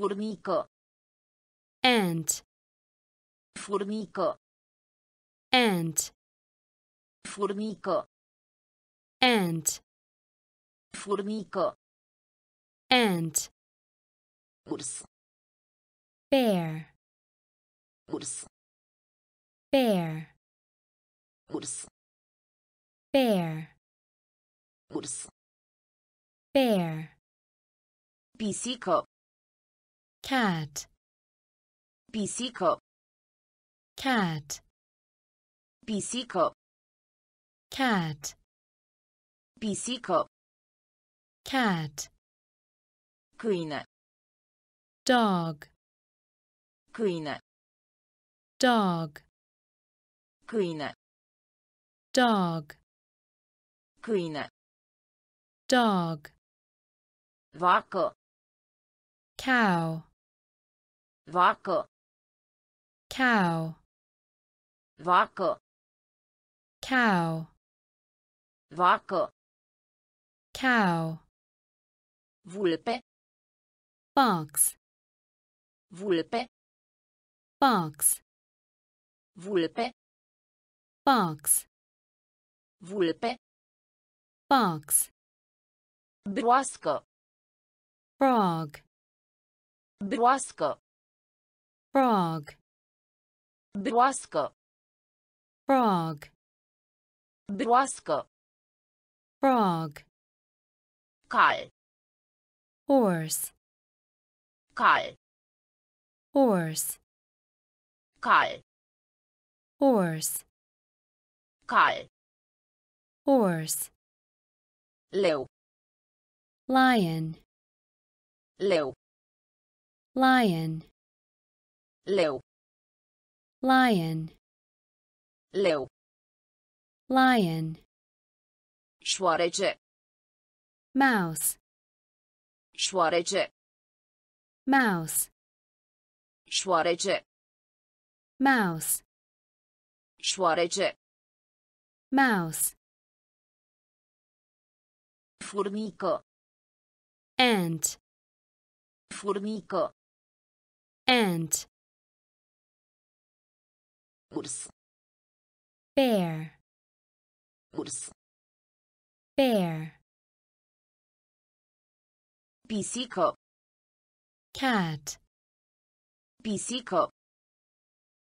Furnică. ant Furnică. ant Furnică. ant Furnică. ant Urs. bear Urs. bear Urs. bear Urs. bear Pisică. Cat Pisică. cat Pisică. cat Pisică. cat Câine. dog Câine. dog Câine. dog Câine. dog Vacă. cow Vacă. cow Vacă. cow Vacă. cow Vulpe. box Vulpe. box Vulpe. box Vulpe. box Broască. frog Broască. Frog Broască. frog Broască. frog Cal. horse Cal. horse Cal. horse Cal. horse Leu. lion Leu. lion Leu. lion Leu. lion Șoarece. mouse Șoarece. mouse Șoarece. mouse Șoarece. mouse Furnică. ant Furnică. ant Urs. bear Urs. bear Pisică. cat Pisică.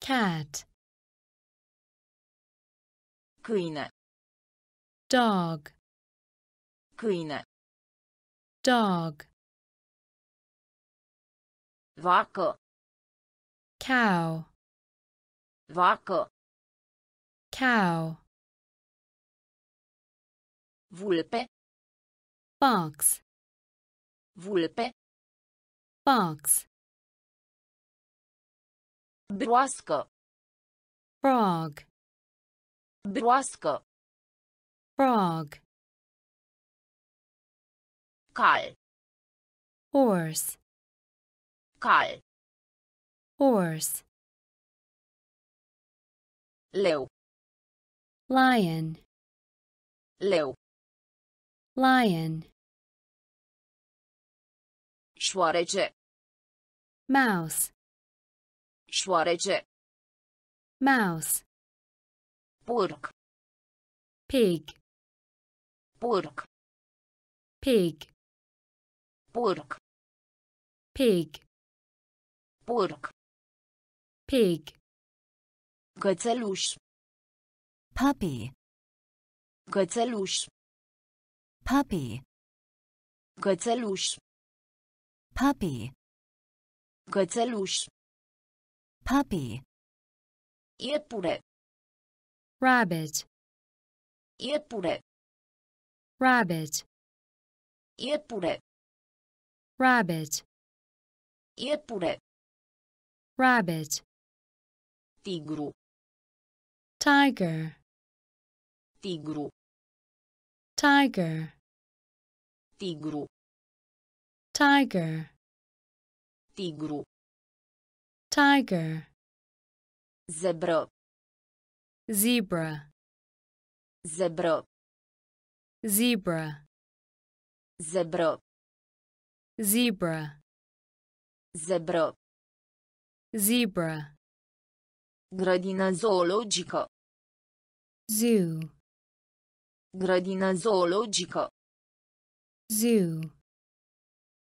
cat Câine. dog Câine. dog Vacă. cow Vacă. cow Vulpe. Fox. Vulpe. Fox. Broască. frog Broască. frog Cal. horse Cal. horse Leu. lion Leu. lion Șoarece. mouse Șoarece. mouse Porc. pig Porc. pig Porc. pig Porc. pig Cățeluș. puppy, Cățeluș. puppy, Cățeluș. puppy, Cățeluș. puppy, Iepure. rabbit Iepure. rabbit Iepure. rabbit Iepure. rabbit Tigru. Tiger Tigru. tiger Tigru. tiger Tigru. tiger Zebră. zebra Zebră. zebra Zebră. zebra Zebră. zebra, Grădină zoologică. Zoo, Grădină zoologică. zoo,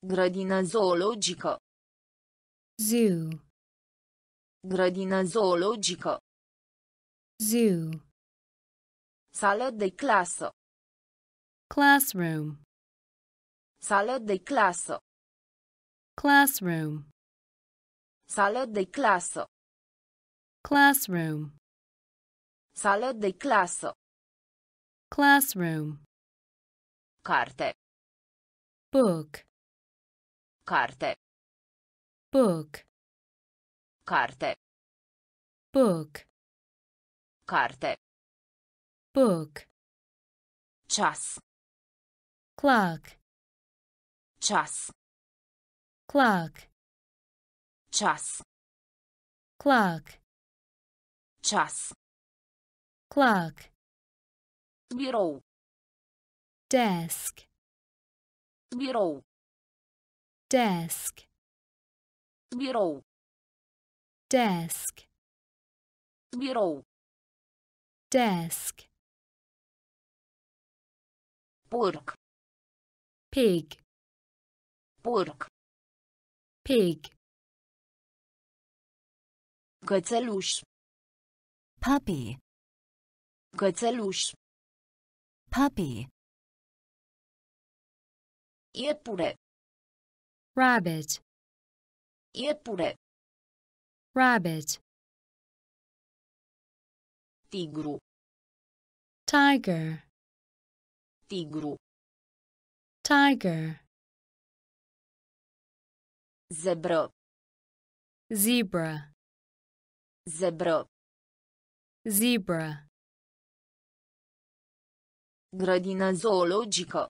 Grădină zoologică. zoo, Grădină zoologică. zoo, Sală de clasă. classroom, Sală de clasă. classroom, Sală de clasă. classroom, Sală de clasă. classroom, Carte. book, Carte. book, Carte. book, Carte. book, Ceas. clock, Ceas. clock, Ceas. clock, Ceas. Clock, Birou. desk, Birou. desk, Birou. desk, Birou. desk, pork pig, pork pig, Cățeluș. puppy, Cățeluș. puppy, Iepure. rabbit, Iepure. rabbit, Tigru. tiger, Tigru. tiger, Zebră. zebra, Zebră. zebra, Grădină zoologică.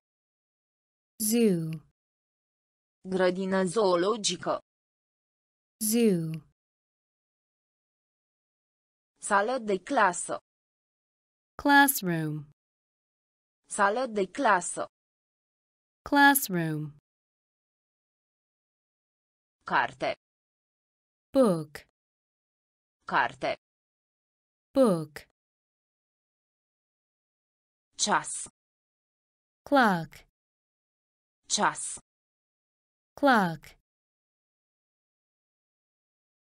zoo, Grădină zoologică. zoo, Sală de clasă. classroom, Sală de clasă. classroom, Carte. book, Carte. book, Ceas. clock, Ceas. clock,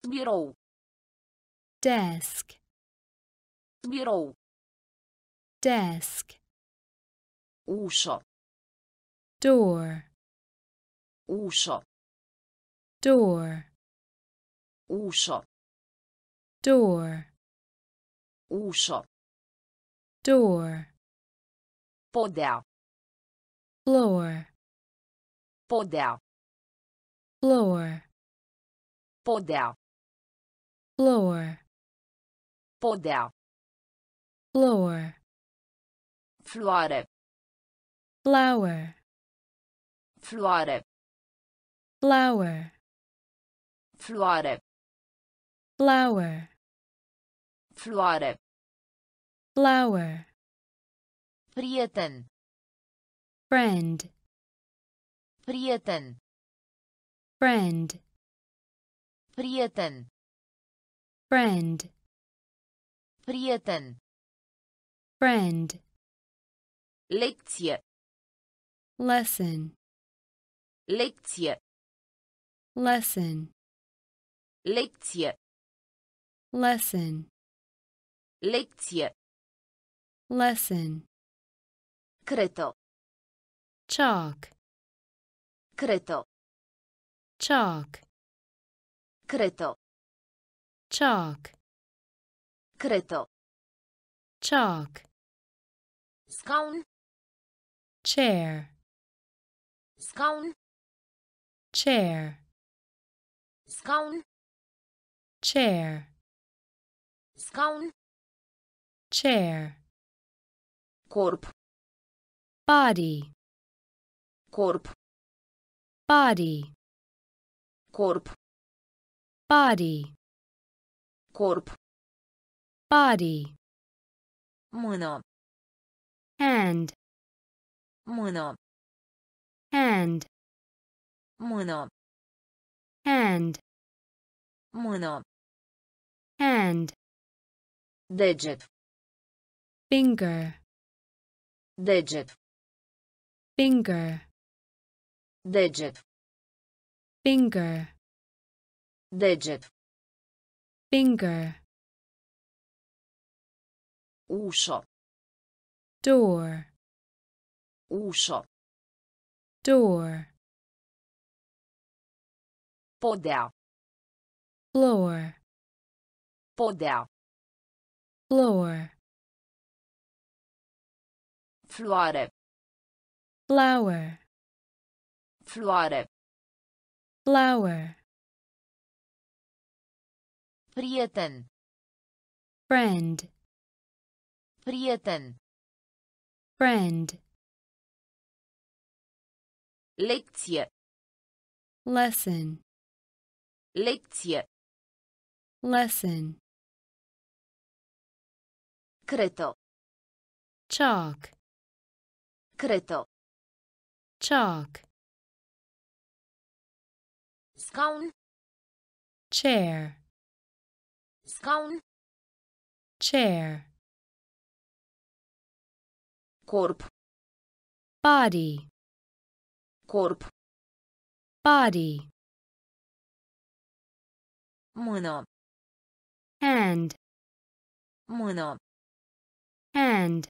Birou. desk, Birou. desk, Ușă. door, Ușă. door, Ușă. door, Ușă. door, Podea. floor, Podea. floor, Podea. floor, Podea. floor, Floare. flower, Floare. flower, Floare. flower, Floare. flower, Prieten. friend, Prieten. friend, Prieten. friend, Prieten. friend, Lecție. lesson, Lecție. lesson, Lecție. lesson, Lecție. lesson, Cretă. chalk, Cretă. chalk, Cretă. chalk, Cretă. chalk, Scaun. chair, Scaun. chair, Scaun. chair, Scaun. chair, Corp. body, Corp. body, Corp. body, Corp. body, Mână. hand, Mână. hand, Mână. hand, Mână. hand, Deget. finger, Deget. Finger, Deget. finger, Deget. finger, Ușă. door, Ușă. door, Podea. floor, Podea. floor, Floare. Flower, Floare. flower, Prieten. friend, Prieten. friend, Lecție. lesson, Lecție. lesson, Cretă. chalk, Cretă. Chalk, Scaun. chair, Scaun. chair, Corp. body, Corp. body, Mână. hand, Mână. hand,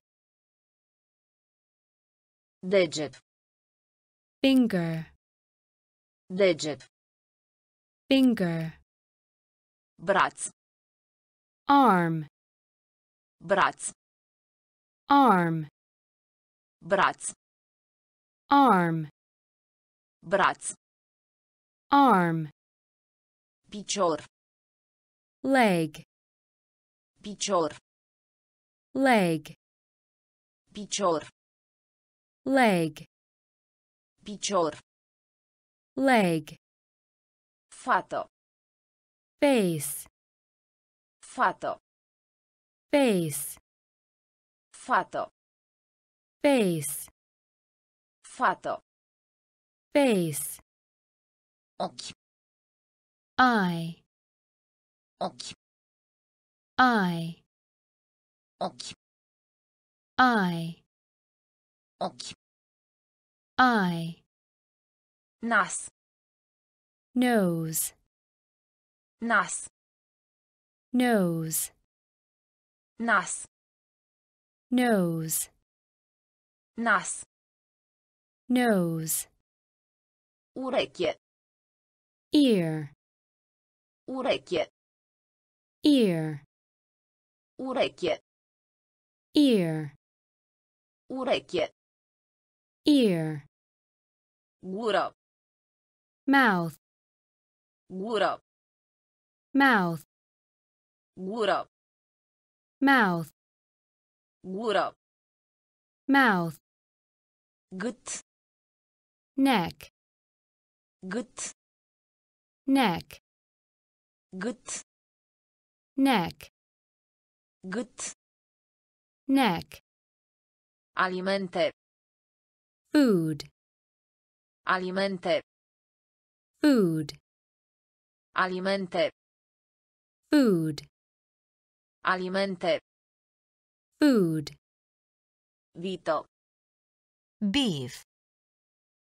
Deget. Finger, Deget. finger, Braț. arm, Braț. arm, Braț. arm, Braț. arm, Picior. leg, Picior. leg, Picior. leg, Picior. leg, Fată. face, Fată. face, Fată. face, Fată. face, Ochi. eye, Ochi. eye, Ochi. eye, Ochi. eye, Nas. nose, Nas. nose, Nas. nose, Nas. nose, Ureche. ear, Ureche. ear, Ureche. ear, Ureche. ear, Gură. Mouth, Gură. mouth, Gură. mouth, Gură. mouth, Gât. neck, Gât. neck, Gât. neck, Gât. neck, Alimente. food, Alimente. Food, Alimente. food, Alimente. food, Vito. beef,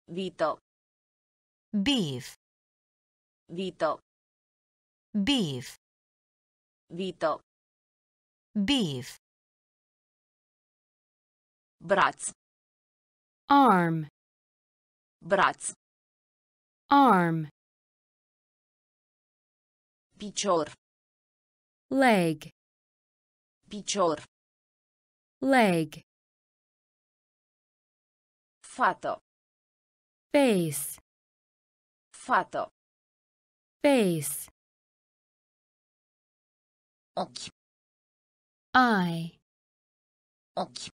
Vito. beef, Vito. beef, Vito. beef, Braț. arm, Braț. Arm, Picior. leg, Picior. leg, fato face, fato face, Ochi. eye, Ochi.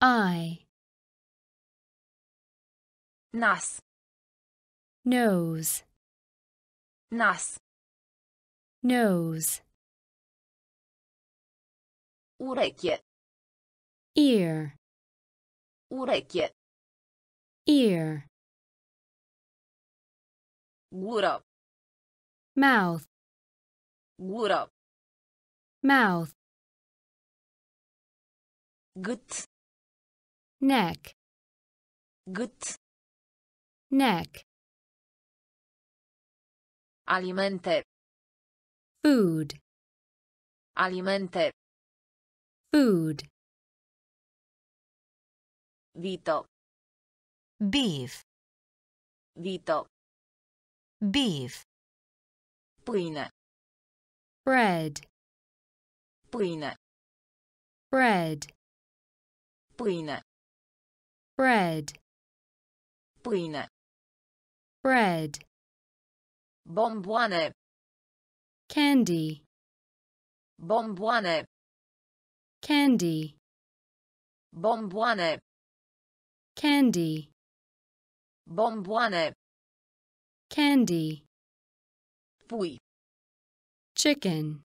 eye, Nas. Nose, Nas. nose, Ureche. ear, Ureche. ear, Gură. mouth, Gură. mouth, Gât. neck, Gât. neck, Alimente. food, Alimente. food, Vito. beef, Vito. beef, Pâine. bread, Pâine. bread, Pâine. bread, Pâine. bread, Bomboane. candy, Bomboane. candy, Bomboane. candy, Bomboane. candy, Pui. chicken,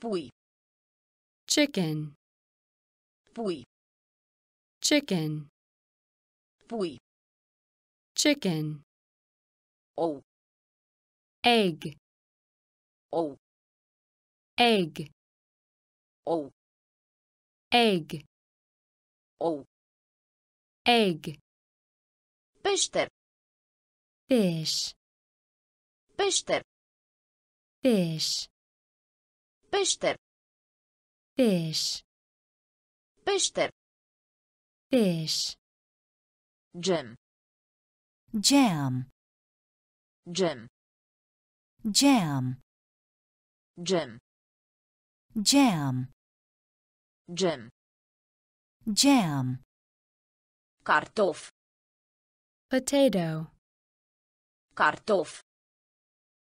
Pui. chicken, Pui. chicken, Pui. chicken, Ou. Egg, Ou. egg, Ou. egg, Ou. egg, Pește. fish, Pește. fish, Pește. fish, Pește. fish, Gem. jam, Gem. Jam, Jam. jam, Jam. jam, Cartof. potato, Cartof.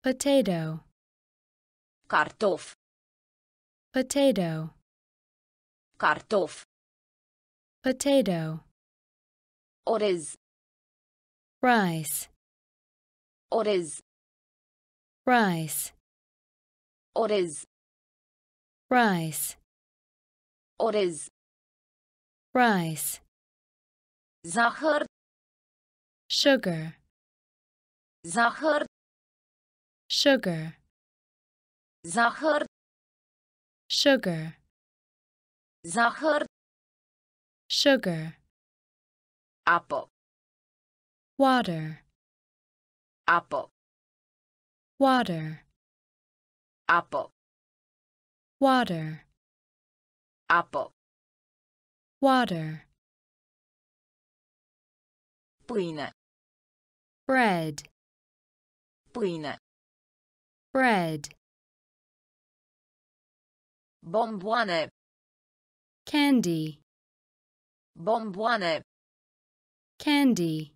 potato, Cartof. potato, Cartof. potato, Orez. rice, Orez. Rice, Orez. rice, Orez. rice, Zahăr. sugar, Zahăr. sugar, Zahăr. sugar, Zahăr. sugar, apple water, Apă. Water, apple water, apple water, Pâine. bread, Pâine. bread, Bomboane. candy, Bomboane. candy,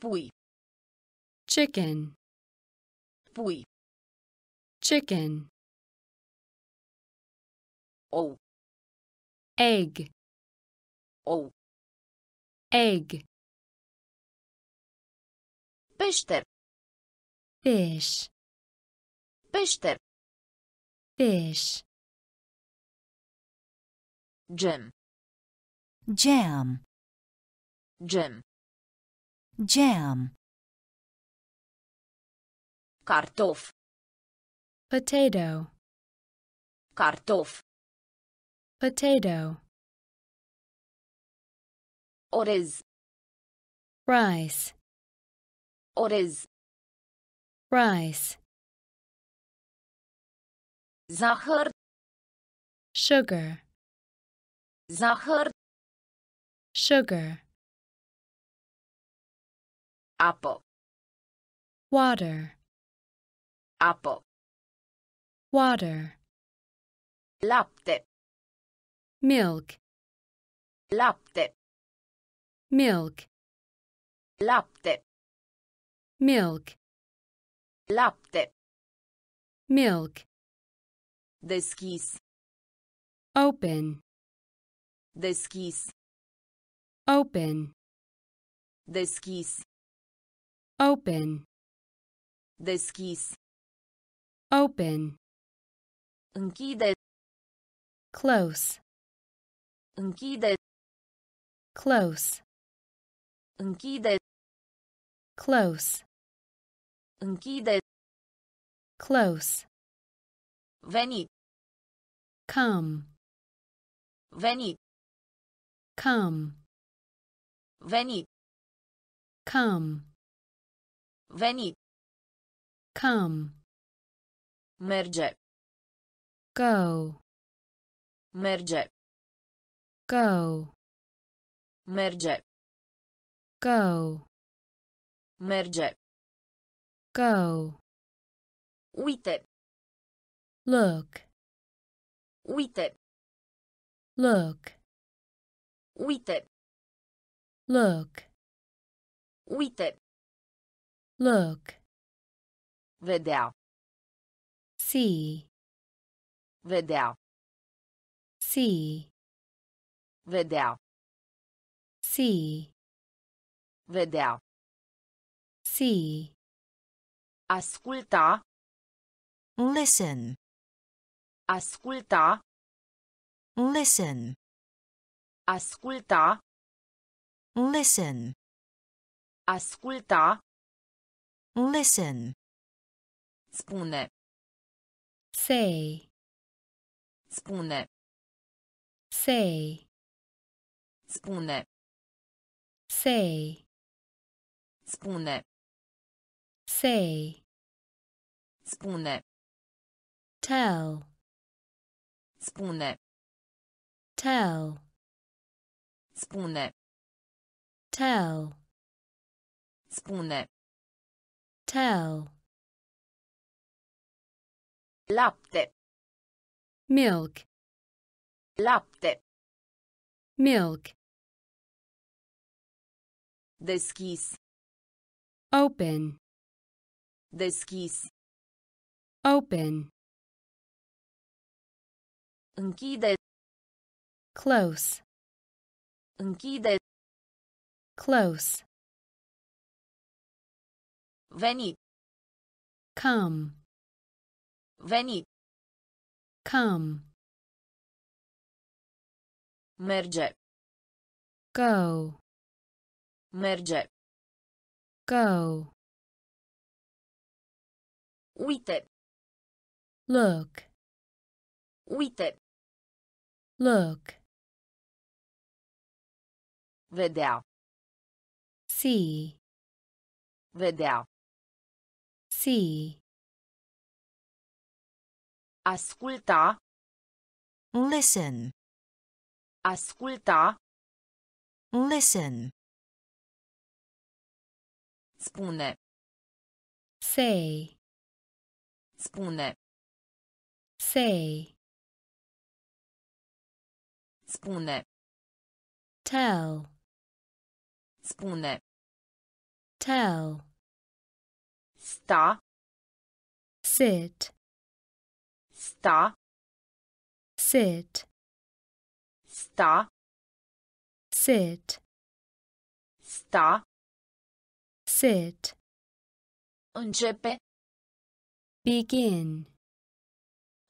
Pui. Chicken, Pui. chicken, Ou. egg, Ou. egg, Pește. fish, Pește. fish, Gem. jam, jam jam, Cartof. potato, Cartof. potato, Orez. rice, Orez. rice, Zahăr. sugar, Zahăr. sugar, Apple. water, Apă. water, Lapte. milk, Lapte. milk, Lapte. milk, Lapte. milk, Deschis. open, Deschis. open, Deschis. open, Deschis. Open, Închide. close, Închide. close, Închide. close, Închide. close, Veni. come, Veni. come, Veni. come, Veni. come, Merge. go, Merge. go, Merge. go, Merge. go, Uite. look, Uite. look, Uite. look, Uite. look, Vedea. See, Vedea. see, Vedea. see, Vedea. see, Asculta. Listen. Asculta. Listen. Asculta. Listen. Asculta. Listen. Spune. Say, Spune. say, Spune. say, Spune. say, Spune. tell, Spune. tell, Spune. tell, Spune. tell, Lapte. milk, Lapte. milk, Deschis. open, Deschis. open, Închide. close, Închide. close, Veni. come, Veni. come, Merge. go, Merge. go, Uite. look, Uite. look, Vedea. see, Vedea. see, Asculta. Listen. Asculta. Listen. Spune. say, Spune. say, Spune. tell, Spune. tell, Sta. sit, Sta. sit, Sta. sit, Sta. sit, Începe. begin,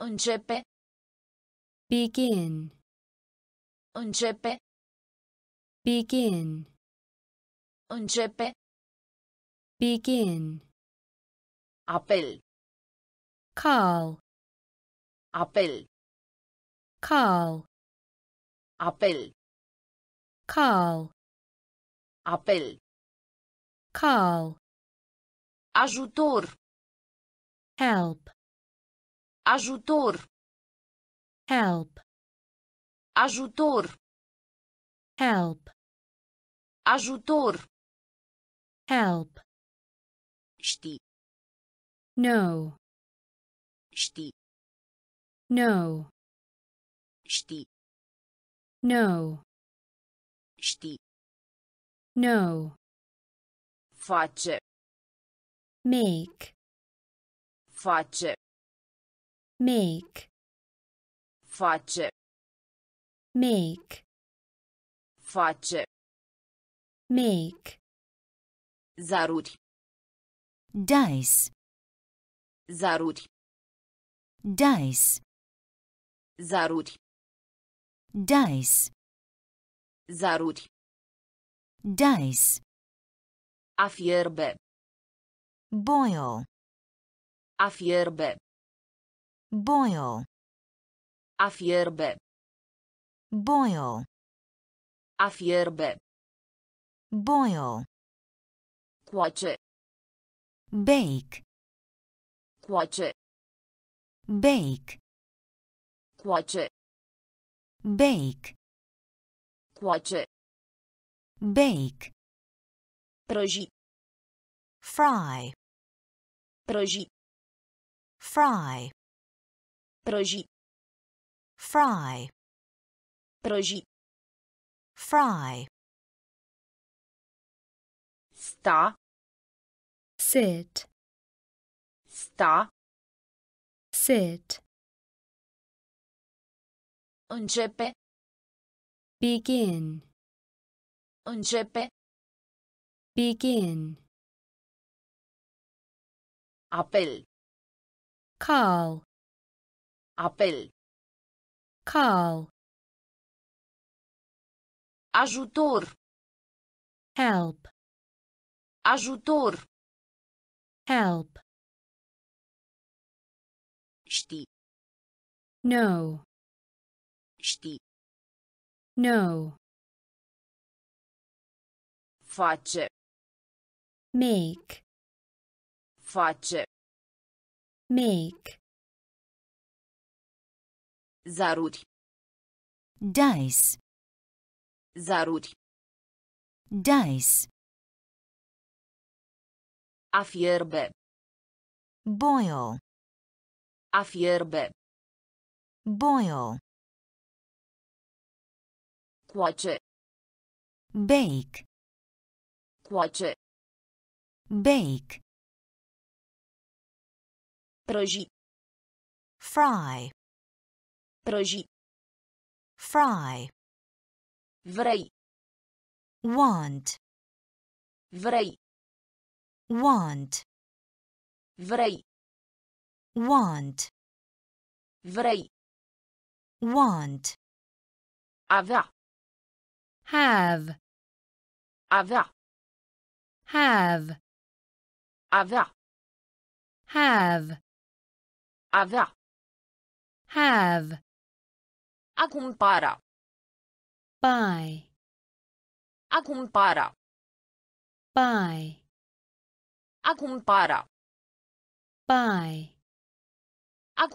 Începe. begin, Începe. begin, Începe. begin, Apel. call, Apel. call, Apel. call, Apel. call, Ajutor. help, Ajutor. help, Ajutor. help, Ajutor. help, Știi. no, Știi. No, Știi. no, Știi. no, Face. make, Face. make, Face. make, Face. make, Zaruri. Dice. Zaruri. Dice. Zaruri. Dice. Zaruri. Dice. A fierbe. boil, A fierbe. boil, A fierbe. boil, A fierbe. boil, Coace. bake, Coace. bake, Coace. bake, Coace. bake, Prăji. fry, Prăji. fry, Prăji. fry, Prăji. fry, Sta. sit, Sta. sit, Începe. begin, Începe. begin, Apel. call, Apel. call, Ajutor. help, Ajutor. help, Știi. no, Știi. no, Face. make, Face. make, Zaruri. dice, Zaruri. dice, A fierbe. boil, A fierbe. boil, Coace. bake, Coace. bake, Prăji. fry, Prăji. fry, Vrei. want, Vrei. want, Vrei. want, Vrei. want, Avea. Have, Avea. have, Avea. have, Avea. have, A buy, A cumpăra. buy, A cumpăra. buy, A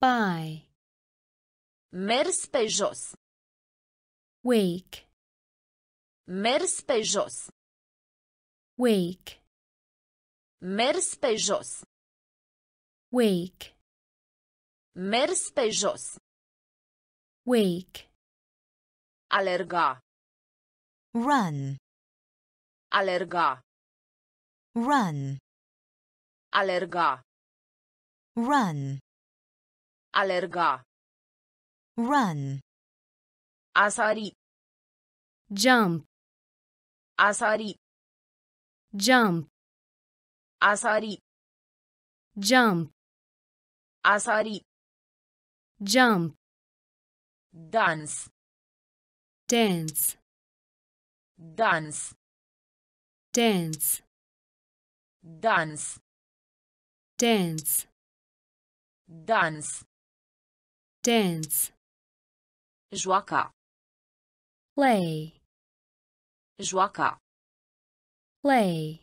buy, Mers pe jos. Wake, Mers pe jos. wake, Mers pe jos. wake, Mers pe jos. wake, Alerga. run, Alerga. run, Alerga. run, Alerga. run, A sari. jump, Asari. jump, Asari. jump, Asari. jump, Dance. dance, Dance. dance, Dans. dance, Dans. dance, Joaca. Play, Joaca. play,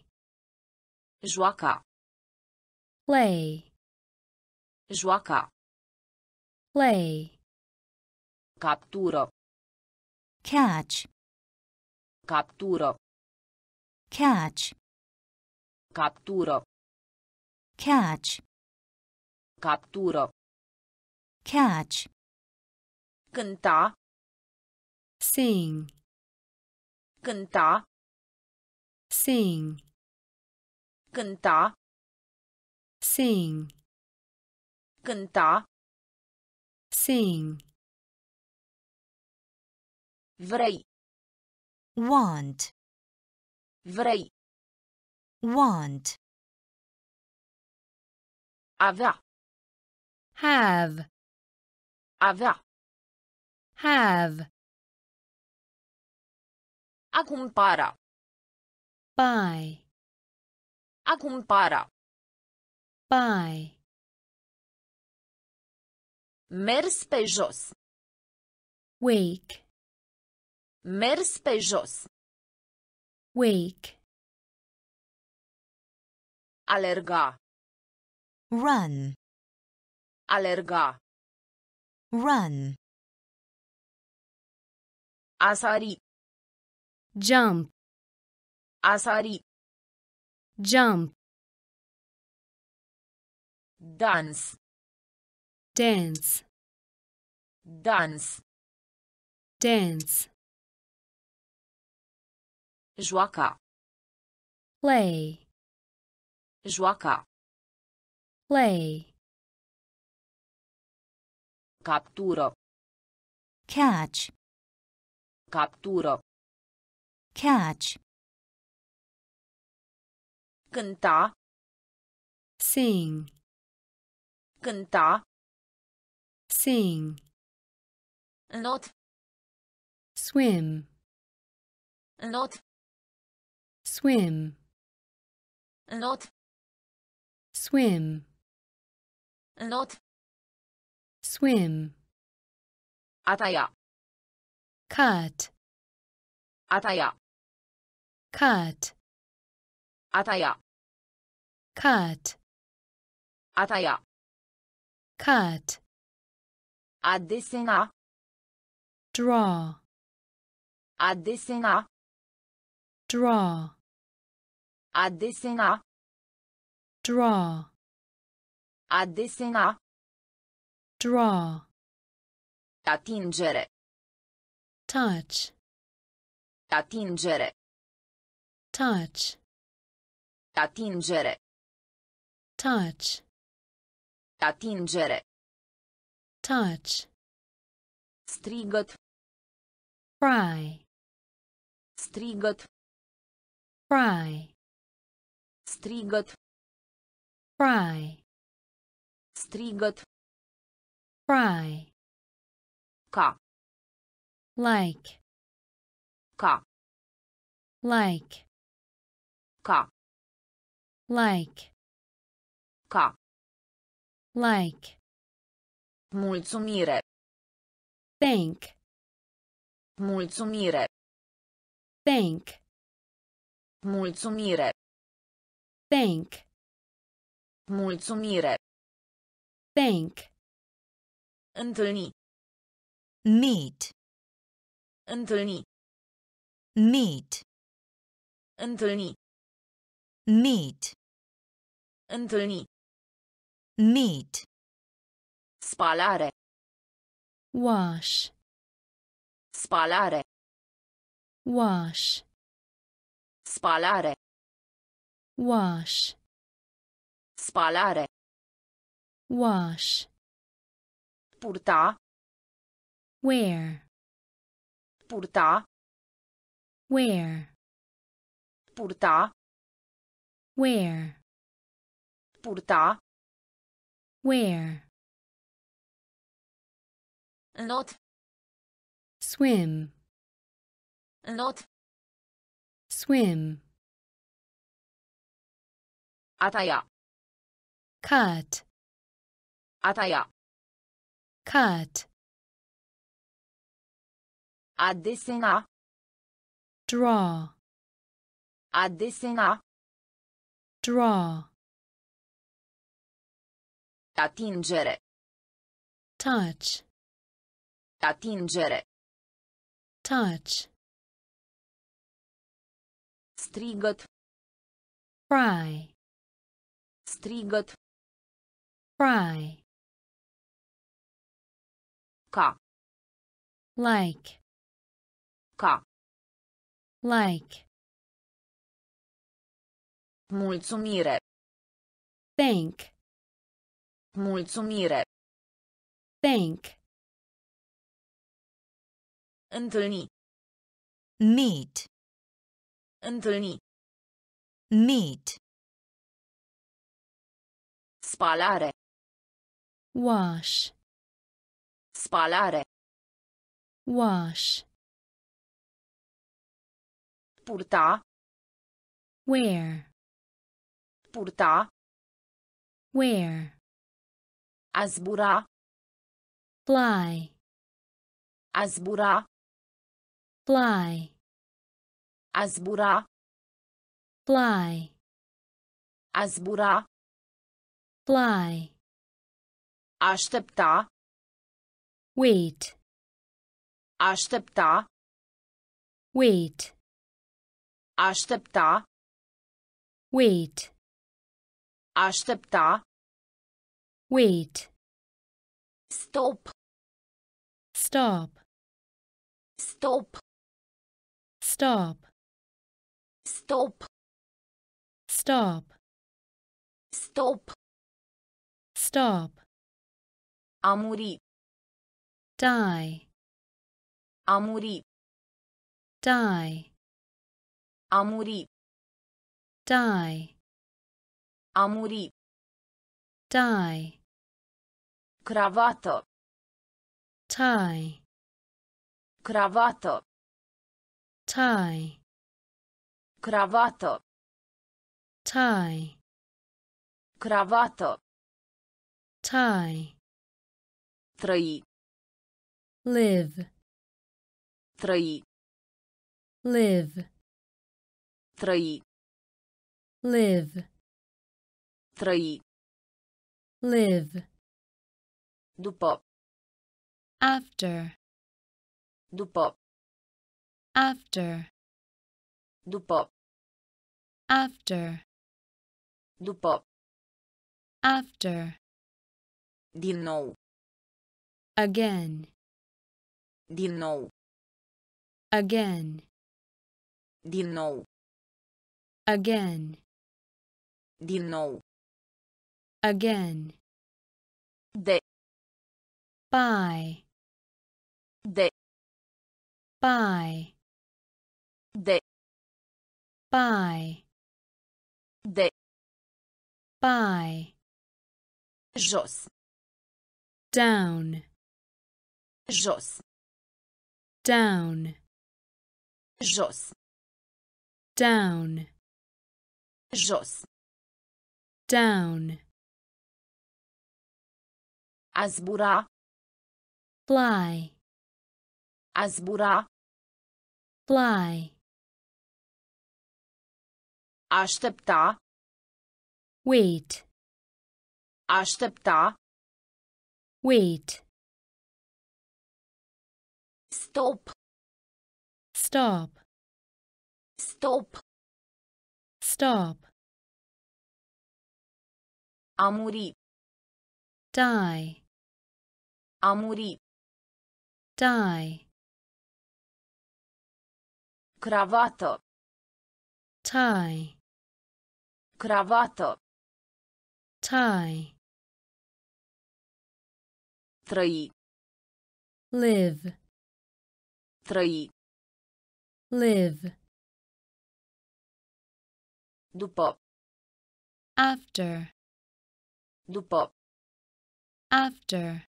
Joaca. play, Joaca. play, Captură. catch, Captură. catch, Captură. catch, Captură. catch, Cânta. Sing, Cânta. sing, Cânta. sing, Cânta. sing, Vrei. want, Vrei. want, Avea. have, Avea. have, A cumpăra. buy, A cumpăra. buy, Mers pe jos. wake, Mers pe jos. wake, Alerga. run, Alerga. run, A sări. Jump, A sări. jump, dance dance, dance dance, Joaca. play, Joaca. play, Captură. catch, Captură. Catch, Cânta. sing, Cânta. sing, Not. swim, Not. swim, Not. swim, Not. swim, A tăia. cut, A tăia. Cut, A tăia. cut, A tăia. cut, A desena. draw, A desena. draw, A desena. draw, A desena. draw, Atingere. touch, Atingere. Touch, Atingere. touch, Atingere. touch, Strigăt. fry, Strigăt. fry, Strigăt. fry, Strigăt. fry, Ca. like, Ca. like, Ca. like, Ca. like, Mulțumire. thank, Mulțumire. thank, Mulțumire. thank, Mulțumire. thank, Întâlni. meet, Întâlni. meet, Întâlni. Meet, Întâlni. meet, Spalare. wash, Spalare. wash, Spalare. wash, Spalare. wash, Purta. wear, Purta. wear, Purta. Wear, Purta. wear, Not. swim, Not. swim, Ataya. cut, Ataya. cut, A desena. draw, A desena. Draw, Atingere. touch, Atingere. touch, Strigăt. fry, Strigăt. fry, Ca. like, Ca. like, Mulțumire. thank, Mulțumire. thank, Întâlni. meet, Întâlni. meet, Spalare. wash, Spalare. wash, Purta. Where? Purta. Wear? A zbura. Fly. A zbura. Fly. A zbura. Fly. A zbura. Fly. Aștepta. Wait. Aștepta. Wait. Aștepta. Wait. Aștepta. Wait. Stop. Stop. Stop. Stop. Stop. Stop. Stop. Stop. A muri. Die. A muri. Die. A muri. Die. A muri. Die. Cravată. Tie. Cravată. Tie. Cravată. Tie. Cravată. Tie. Trăi. Live. Trăi. Live. Trăi. Live. Trăi. Live. După. After. După. After. După. After. După. After. Din nou. Again. Din nou. Again. Din nou. Again. Din nou. Again. De. By. De. By. De. By. De. By. Jos. Down. Jos. Down. Jos. Down. Jos. Down. A zbura. Fly. A zbura. Fly. Aștepta. Wait. Aștepta. Wait. Stop. Stop. Stop. Stop. A muri. Die. A muri. Die. Cravată. Tie. Cravată. Tie. Trăi. Live. Trăi. Live. După. After. După. After.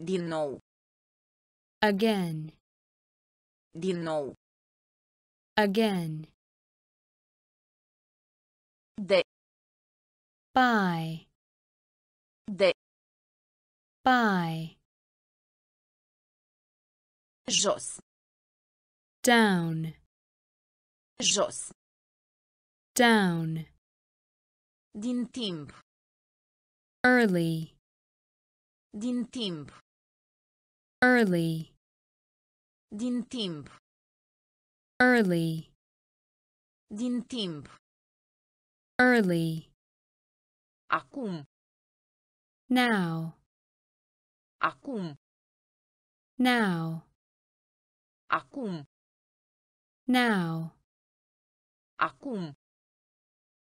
Din nou. Again. Din nou. Again. De. By. De. By. Jos. Down. Jos. Down. Din timp. Early. Din timp. Early. Din timp. Early. Din timp. Early. Acum. Now. Acum. Now. Acum. Now. Acum.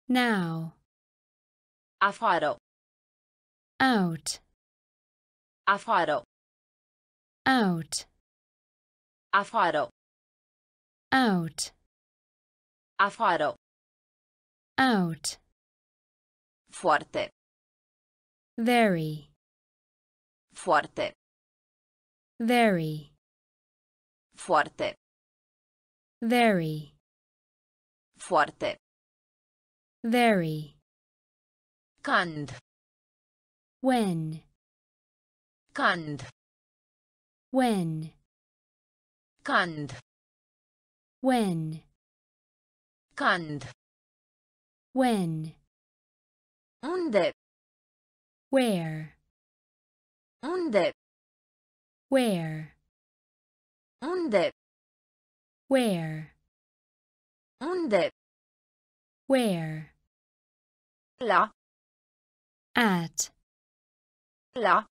Now. Afară. Out. Afară. Out. Afară. Out. Afară. Out. Foarte. Very. Foarte. Very. Foarte. Very. Foarte. very, Când. when, Când. When, Când. when, Când. when, Unde? where, Unde? where, Unde? where, Unde? where, La. at, La.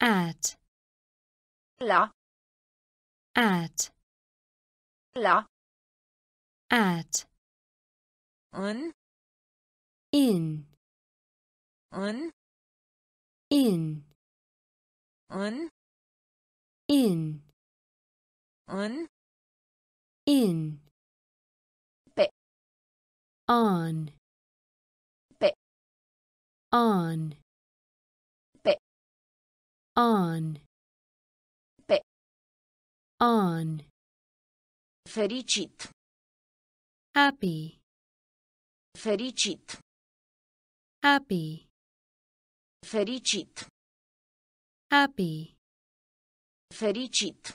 at, La. at, La. at, În. in, În. in, În. in, În. in, Pe. on, Pe. on, Pe. on. On, Fericit. happy, Fericit. happy, Fericit. happy, Fericit.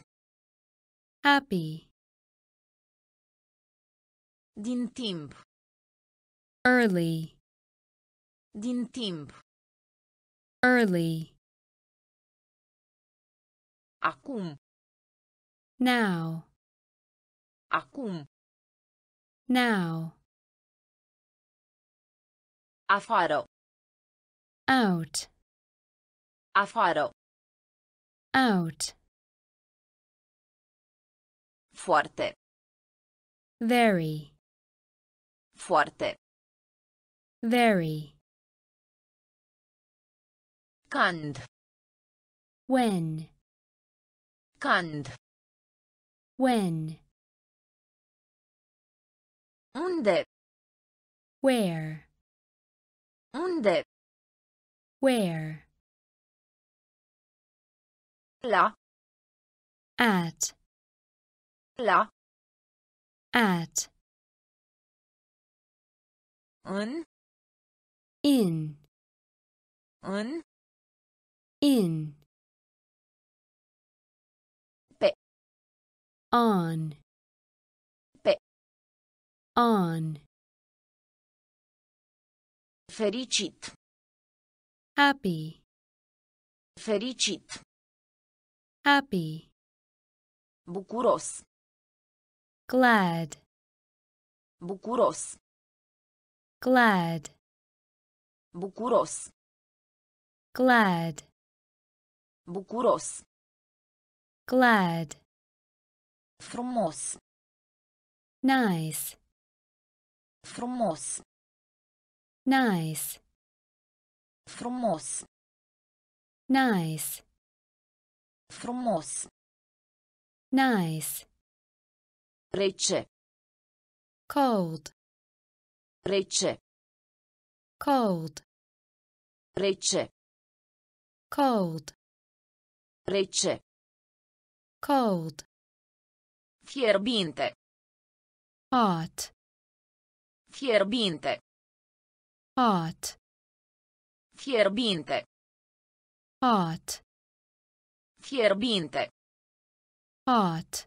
happy, Din timp. early, Din timp. early, Acum. Now, Acum. now, Afară. out, Afară. out, Foarte. very, Foarte. very, Când. when, Când. When, Unde? where, Unde? where, La. at, La. at, În. in, În. in, on, Pe. on, Fericit. happy, Fericit. happy, Bucuros. glad, Bucuros. glad, Bucuros. glad, Bucuros. glad, Frumos. nice, Frumos. nice, Frumos. nice, Frumos. nice, Rece. cold, Rece. cold, Rece. cold, Rece. cold, Fierbinte. hot, Fierbinte. hot, Fierbinte. hot, Fierbinte. hot,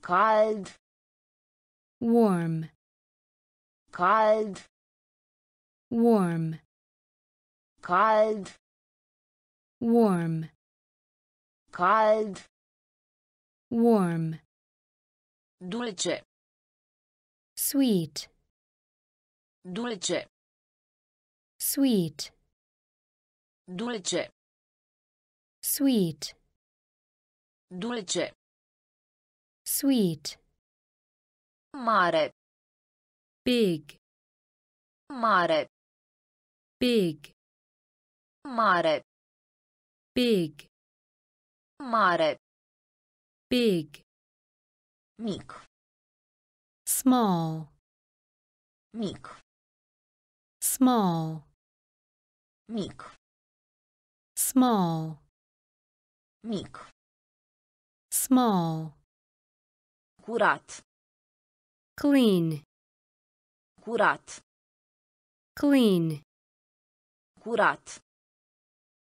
Cald. warm, Cald. warm, Cald. warm, Cald. warm, Dulce. sweet, Dulce. sweet, Dulce. sweet, Dulce. sweet, Mare. big, Mare. big, Mare. big, Mare. big, Mic. small, Mic. small, Mic. small, Mic. small, Curat. clean, Curat. clean, Curat.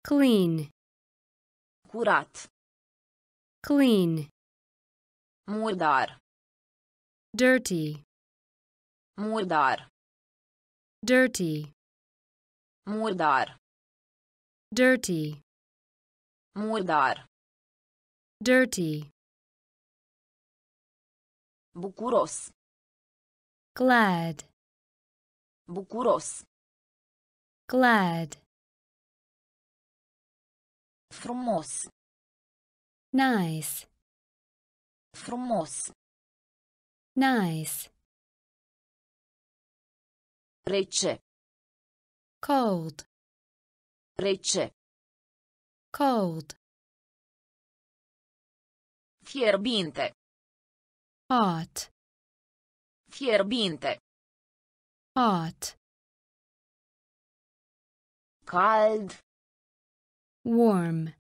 clean, Curat. clean, Murdar. dirty, Murdar. dirty, Murdar. dirty, Murdar. dirty, Bucuros. glad, Bucuros. glad, Frumos. nice, Frumos. nice, Rece. cold, Rece. cold, Fierbinte. hot, Fierbinte. hot, Cald. warm,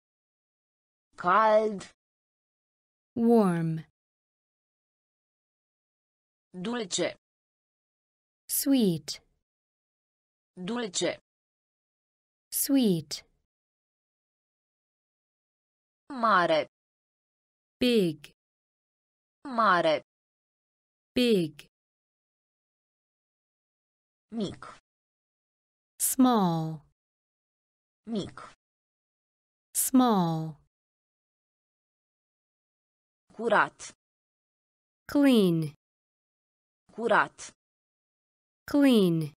Cald. Warm, Dulce. sweet, Dulce. sweet, Mare. big, Mare. big, Mic. small, Mic. small, Curat. clean, Curat. clean,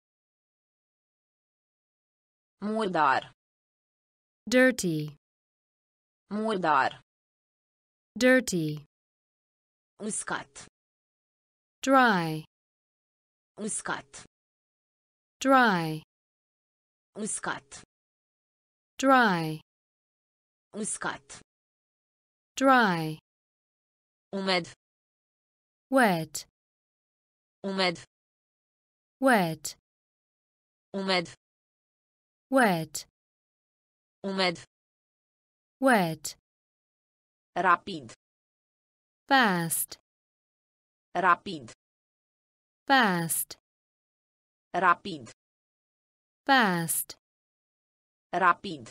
Murdar. dirty, Murdar. dirty, Uscat. dry, Uscat. dry, Uscat. dry, Uscat. dry, Umed. wet, Umed. wet, Umed. wet, Umed. wet, Rapid. fast, Rapid. fast, Rapid. fast, Rapid.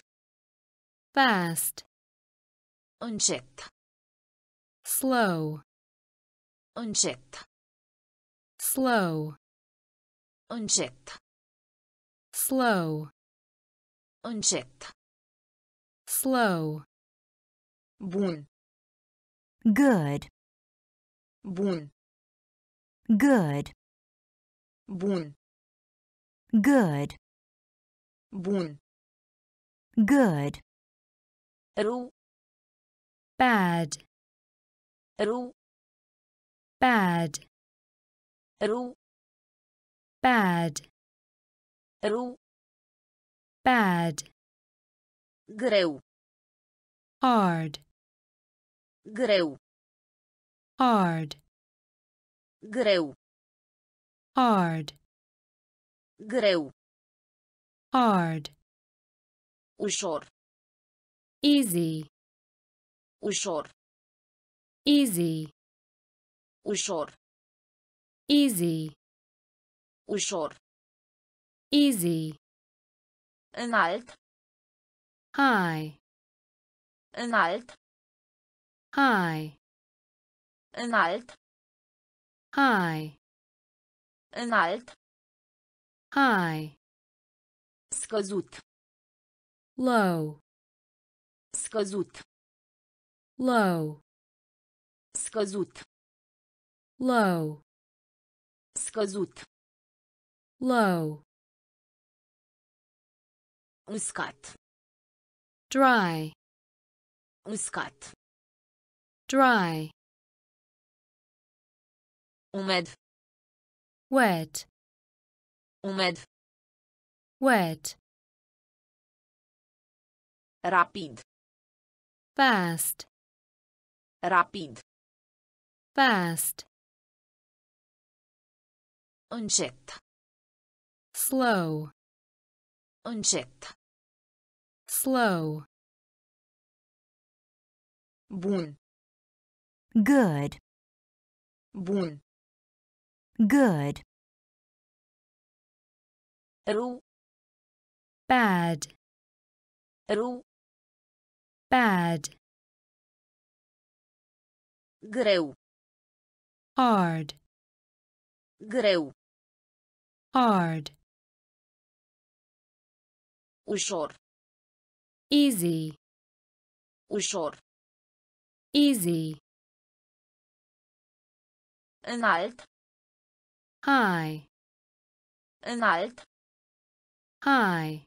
fast, Încet. Slow, Încet. slow, Încet. slow, Încet. slow, Bun. good, Bun. good, Bun. good, Bun. good, Ru. bad, Ru. bad, Ru. bad, Ru. bad, Greu. hard, Greu. hard, Greu. hard, Greu. hard, Ușor. easy, Ușor. Easy, Ușor. easy, Ușor. easy, Înalt. high, Înalt. high, Înalt. high, Înalt. high, Scăzut. low, Scăzut. low, Scăzut. low, Scăzut. low, Uscat. dry, Uscat. dry, Umed. wet, Umed. wet, Rapid. fast, Rapid. Fast, Încet. slow, Încet. slow, Bun. good, Bun. good, Ru, bad, ru, bad, greu, hard, greu, hard, ușor, easy, ușor, easy, înalt, high, înalt, high,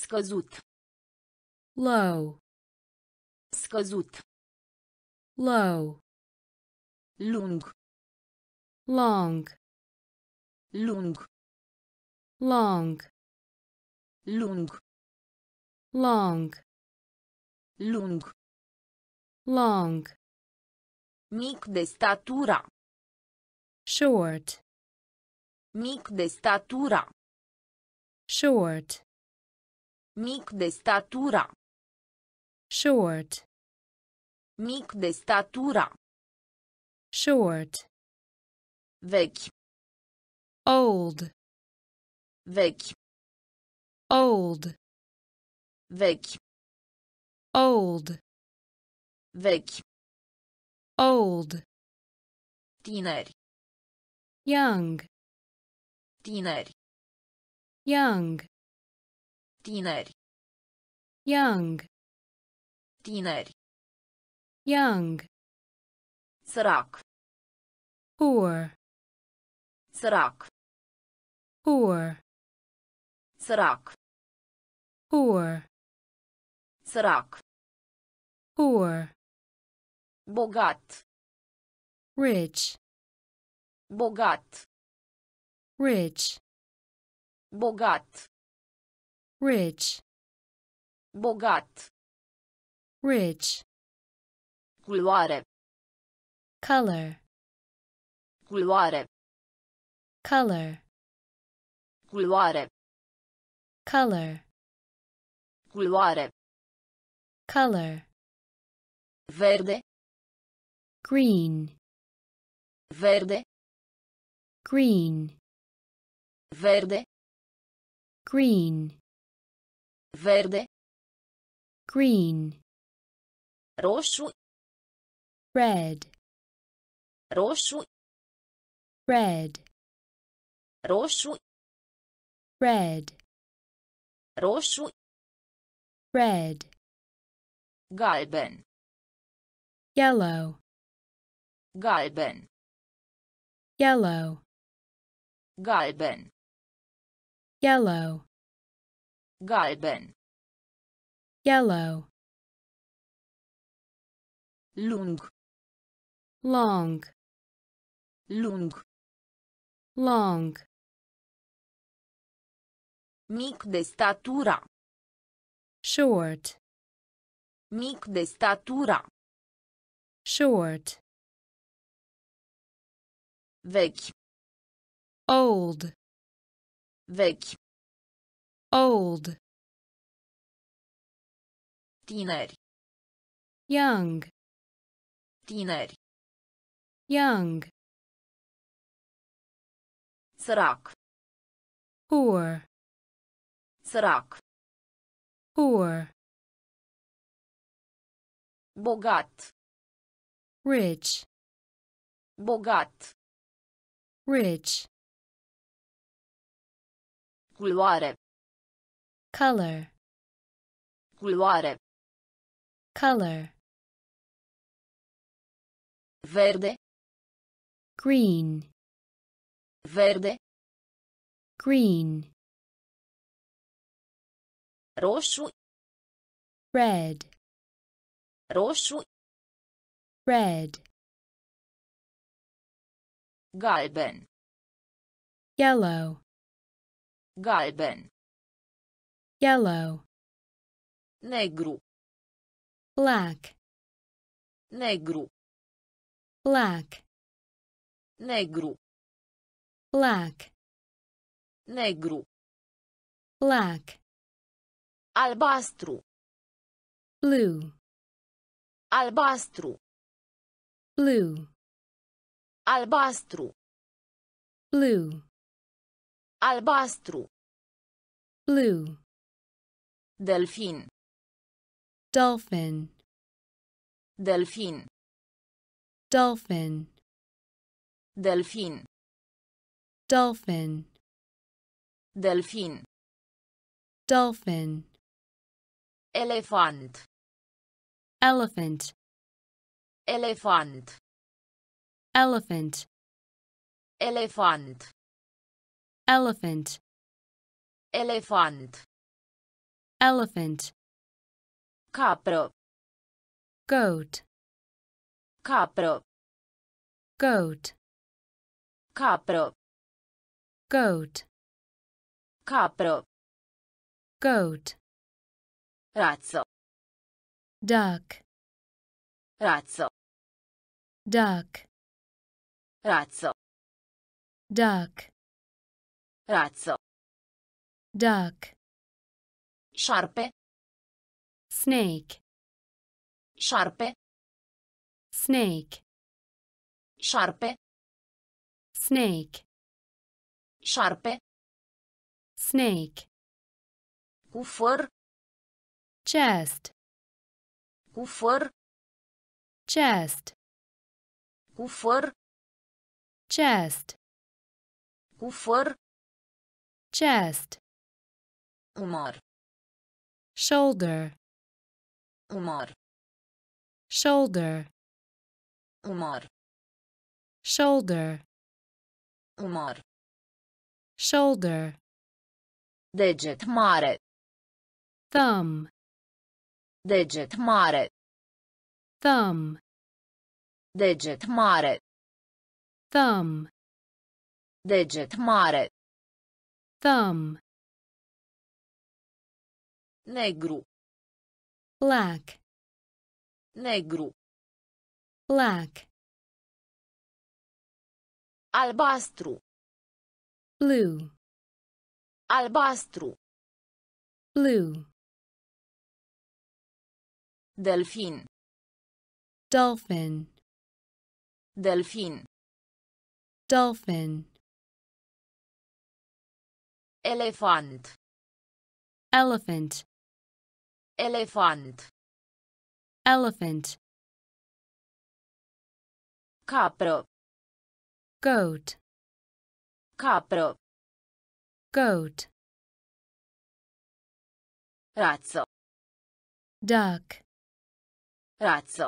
scăzut, low, scăzut, low, lung, long, lung, long, lung, long, lung, long, mic de statura, short, mic de statura, short, mic de statura, short, mic de statura, short, vechi, old, vechi, old, vechi, old, vechi, old, tineri, young, tineri, young, tineri, young, tineri, young, sărac, poor, sărac, poor, sărac, poor, sărac, poor, bogat, rich, bogat, rich, bogat, rich, bogat, rich, culoare, color, culoare, color, culoare, color, culoare, color, verde, green, verde, green, verde, green, verde, green, roșu, red, roșu, red, roșu, red, roșu, red, galben, yellow, galben, yellow, galben, yellow, galben, yellow, lung, long, lung, long, mic de statura, short, mic de statura, short, vechi, old, vechi, old, tineri, young, tineri, young, sărac, poor, sărac, poor, bogat, rich, bogat, rich, culoare, color, culoare, color, verde, green, verde, green, roșu, red, roșu, red, galben, yellow, galben, yellow, negru, black, negru, black, negru, black, negru, black, albastru, blue, albastru, blue, Albastru. blue, Albastru. blue, Delfin. dolphin, Delfin. dolphin, Delfin. dolphin, Delfin. dolphin, Elefant. elephant, Elefant. elephant, Elefant. elephant, Elefant. elephant, Capră. goat, Capră. goat, Capră. goat, Capră. goat, Rață. duck, Rață. duck, Rață. duck, Rață. duck, Șarpe. snake, Șarpe. snake, Șarpe. Snake, Șarpe. snake, Cu făr. chest, Cu făr. chest, Cu făr. chest, Cu făr. chest, Umăr. shoulder, Umăr. shoulder, Umăr. shoulder, Umăr. shoulder, Deget mare. thumb, Deget mare. thumb, Deget mare. thumb, Deget mare. thumb, Negru. black, Negru. black, Albastru. blue, Albastru. blue, Delfin. dolphin, Delfin. dolphin, Elefant. elephant, Elefant. elephant, Capră. Goat, Capro. goat, Rață. duck, Rață.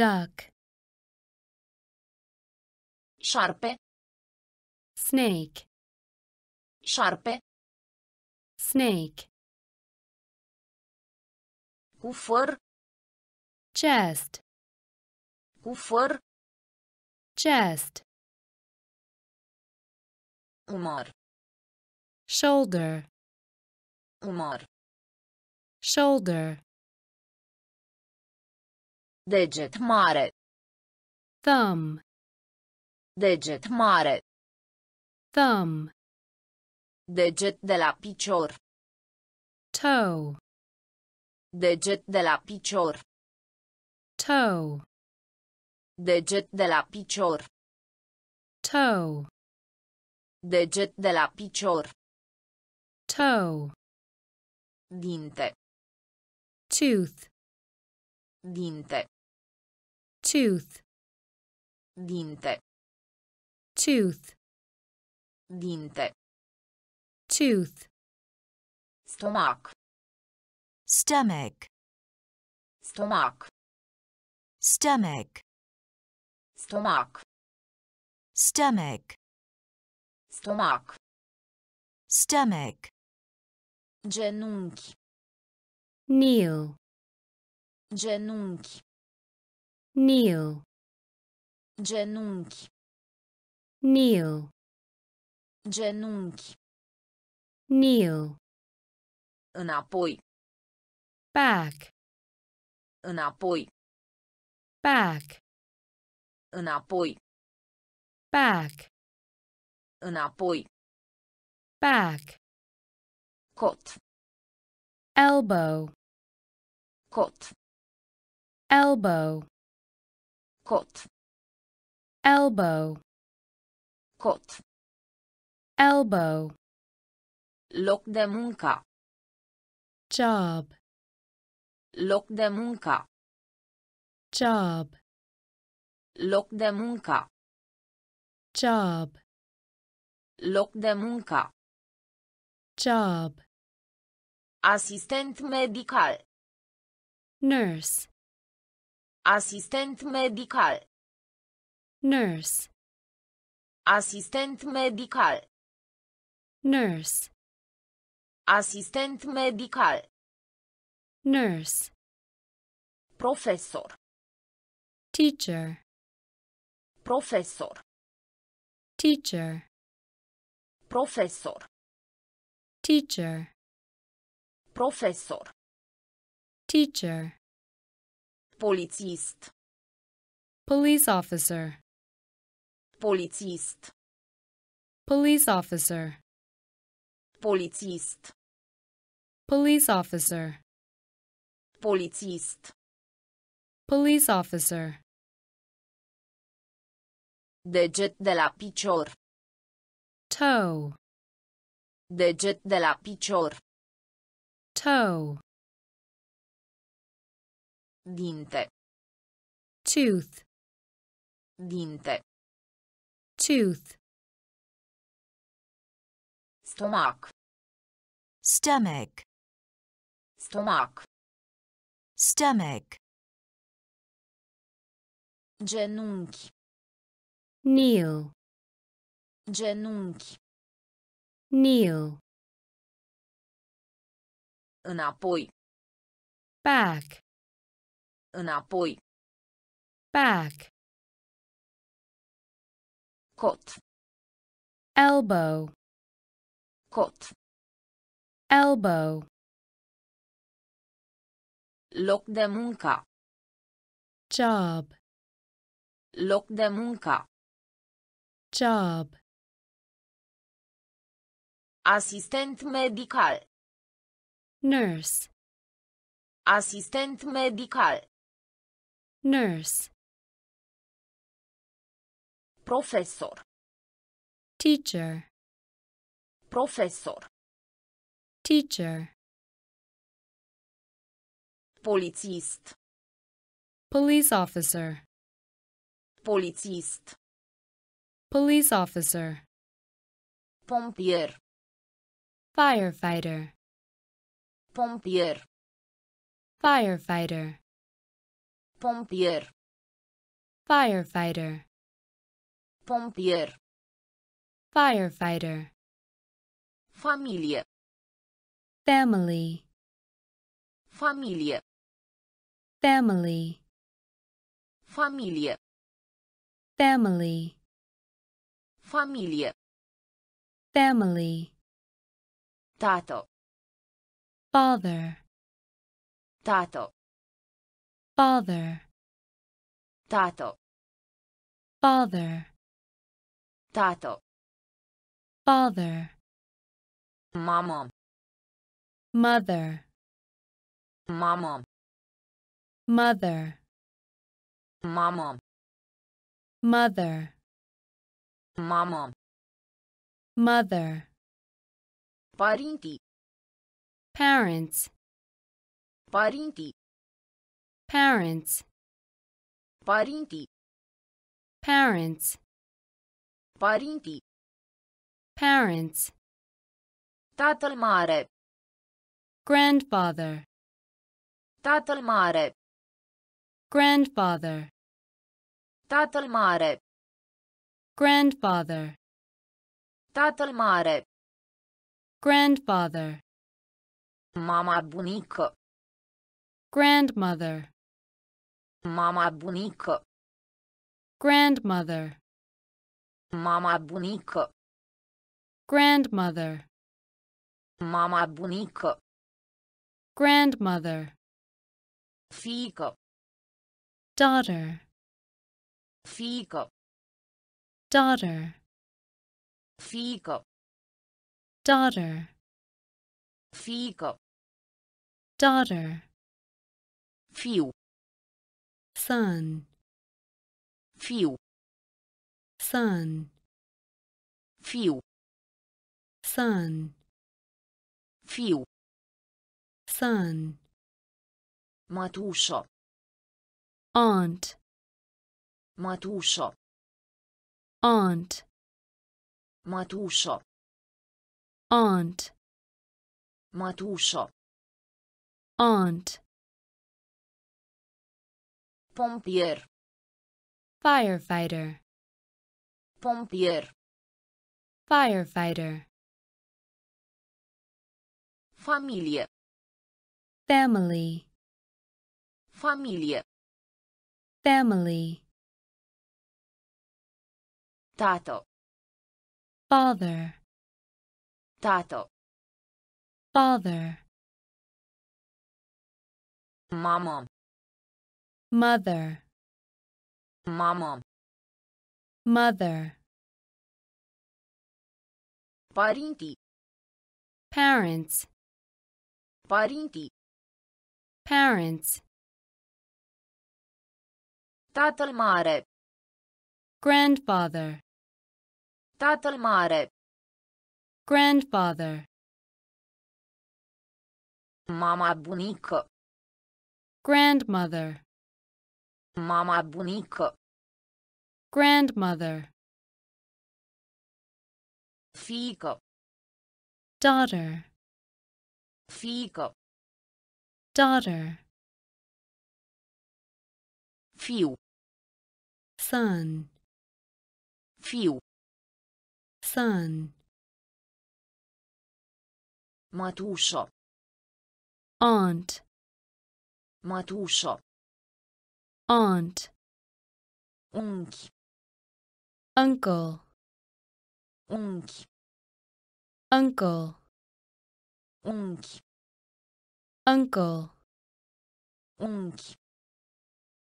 duck, Șarpe. snake, Șarpe. snake, Cufăr. chest, Cu făr. Chest, Umăr. shoulder, Umăr. shoulder, Deget mare. thumb, Deget mare. thumb, Deget de la picior. toe, Deget de la picior. toe, Deget de la picior. toe, Deget de la picior. toe, Dinte. tooth, Dinte. tooth, Dinte. tooth, Dinte. tooth, Stomac. stomach, Stomac. stomach, Stomac. stomach, Stomac. stomach, Genunchi. kneel, Genunchi. kneel, Genunchi. kneel, Genunchi. kneel, Înapoi. back, Înapoi. back, Înapoi. back, Înapoi. back, Cot. elbow, Cot. elbow, Cot. elbow, Cot. elbow, Loc de muncă. job, Loc de muncă. job, Loc de muncă. job, Loc de muncă. job, Asistent medical. nurse, Asistent medical. nurse, Asistent medical. nurse, Asistent medical. nurse, Professor. teacher, Profesor. teacher, Profesor. teacher, Profesor. teacher, Polițist. police officer, Polițist. police officer, Polițist. police officer, Polițist. police officer, Deget de la picior. toe, Deget de la picior. toe, Dinte. tooth, Dinte. tooth, Stomac. stomach, Stomac. stomach, Genunchi. Kneel, Genunchi. kneel, Înapoi. back, Înapoi. back, Cot. elbow, Cot. elbow, Loc de muncă. job, Loc de muncă. Job, Asistent medical. nurse, Asistent medical. nurse, Professor. teacher, Profesor. teacher, Polițist. police officer, Polițist. Police officer, Pompier. firefighter, Pompier. firefighter, Pompier. firefighter, Pompier. firefighter, Familie. family, Familie. family, Familie. family, Familie. family, Tato. father, Tato. father, Tato. father, Tată. father, Mamă. mother, Mamă. mother, Mamă. mother, Mamă. mother, Părinții. parents, parents, parents, parents, Tatăl mare. grandfather, Tatăl mare. grandfather, Tatăl mare. Grandfather, Tatăl mare. grandfather, Mama bunică. grandmother, Mama bunică. grandmother, Mama bunică. grandmother, Mama bunică. grandmother, Fiică. daughter, Fiică. Daughter, Fiică. daughter, Fiică. daughter, Fiu. son, Fiu. son, Fiu. son, Fiu. son, Mătușă. aunt, Mătușă. Aunt, Mătușă. aunt, Mătușă. aunt, Pompier. firefighter, Pompier. firefighter, Familie. family, Familie. family, Tată. father, Tato. father, Mamă. mother, Mamă. mother, Părinții. parents, Părinții. parents, Tatăl mare. grandfather, Tatăl mare. grandfather, Mama bunică. grandmother, Mama bunică. grandmother, Fiică. daughter, Fiică. daughter, Fiu. son, Fiu. Son, Mătușă. aunt, Mătușă. aunt, Unchi. uncle, Unchi. uncle, Unchi. uncle, Unchi.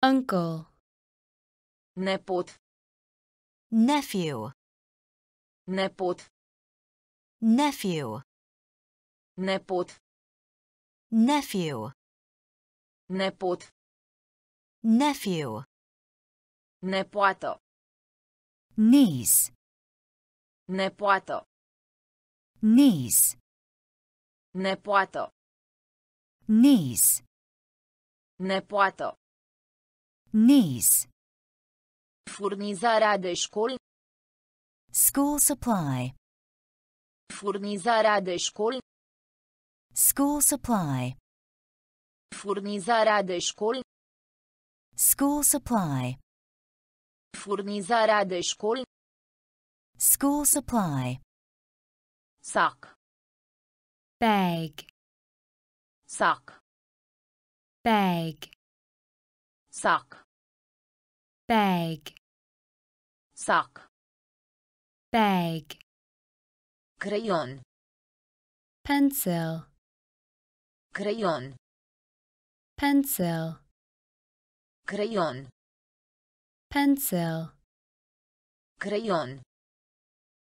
uncle, Nepot. nephew, Nepot. nephew, Nepot. nephew, Nepot. nephew, Nepoată. niece, Nepoată. niece, Nepoată. niece, Nepoată. niece, Furnizarea de școli. School supply, Furnizarea de școli. school supply, Furnizarea de școli. school supply, Furnizarea de școli. school supply, Sac. bag, Sac. bag, Sac. bag, Sac. Bag, crayon pencil, crayon pencil, crayon pencil, crayon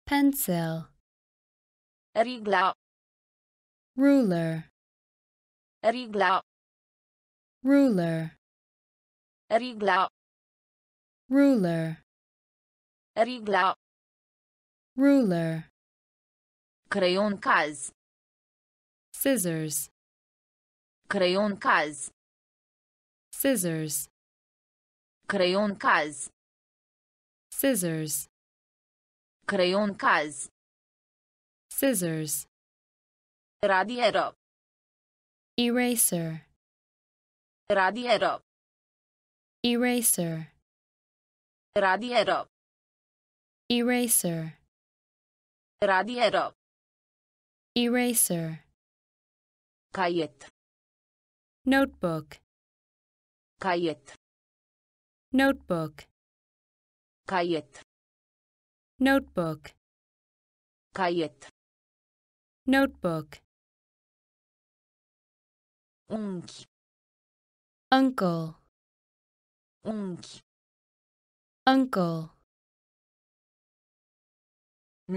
pencil, Rigla. ruler, Rigla. ruler, Rigla. ruler, Rigla. Ruler, Creion caz. scissors, Creion caz. scissors, Creion caz. scissors, Creion caz. scissors, Radieră. eraser, Radieră. eraser, Radieră. eraser, Radieră. eraser, Caiet. notebook, Caiet. notebook, Caiet. notebook, Caiet. notebook, Unchi. uncle, Unchi. uncle,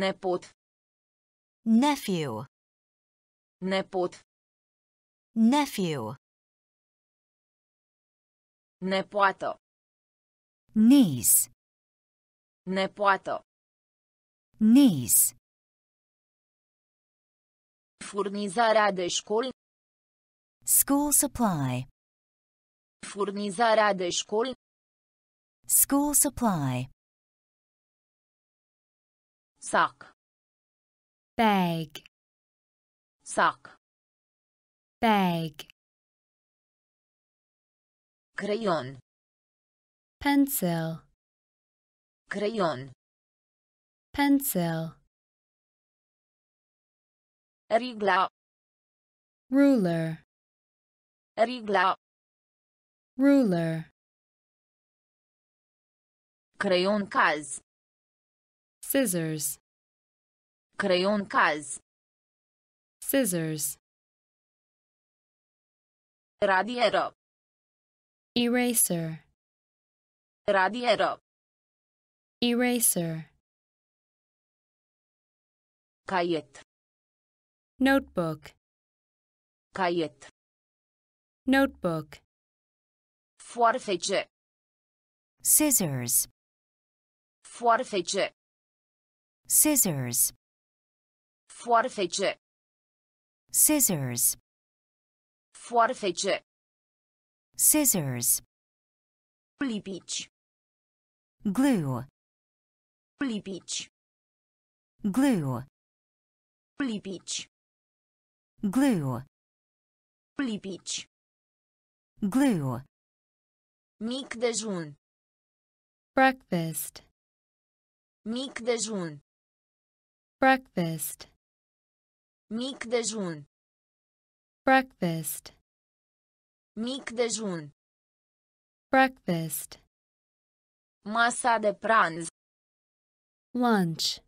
Nepot. nephew, Nepot. nephew, Nepoată. niece, Nepoată. niece, Furnizarea de școli. school supply, Furnizarea de școli. school supply, Sac. bag, Sac. bag, crayon pencil, crayon pencil, Rigla. ruler, Rigla. ruler, crayon caz. Scissors, Creion caz. scissors, Radieră. eraser, Radieră. eraser, Caiet. notebook, Caiet. notebook, Foarfece. scissors, Foarfece. Scissors, Foarfece. scissors, Foarfece. scissors, Lipici. glue, Lipici. glue, Lipici. glue, Lipici. glue, Mic dejun. breakfast, Mic dejun. Breakfast, Mic dejun. breakfast, Mic dejun. breakfast, Masa de pranz. lunch,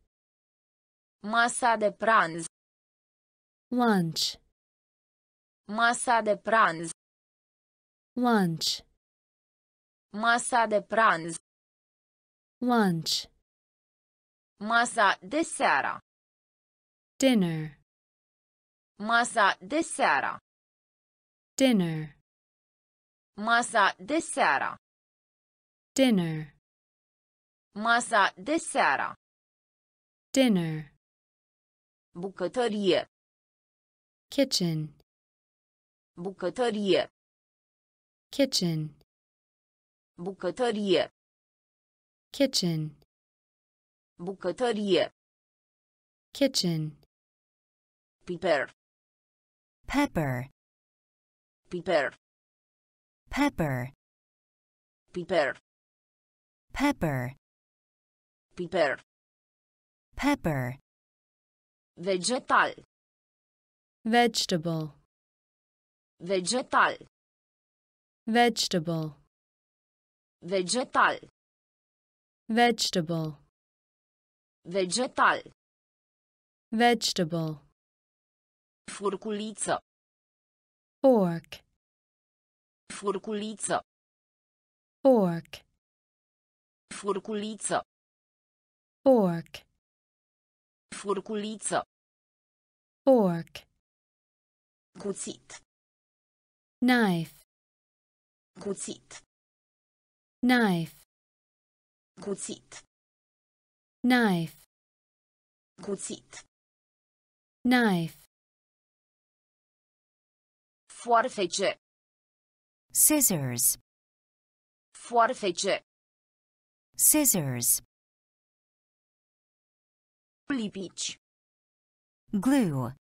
Masa de pranz. lunch, Masa de pranz. lunch, Masa de pranz. lunch, Masa de seara. Dinner, Masa de seara. dinner, Masa de seara. dinner, Masa de seara. dinner, Bucătărie. kitchen, Bucătărie. kitchen, Bucătărie. kitchen, Bucătărie. kitchen, Piper. pepper, Piper. pepper, Piper. pepper, Piper. pepper, Vegetal. vegetable, Vegetal. vegetable, Vegetal. vegetable, Vegetal. vegetable, Furculiță. fork, Furculiță. fork, Furculiță. fork, Furculiță. fork, Cuțit. knife, Cuțit. knife, Cuțit. knife, Cuțit. knife, Foarfece. scissors, Foarfece. scissors, Lipici. glue,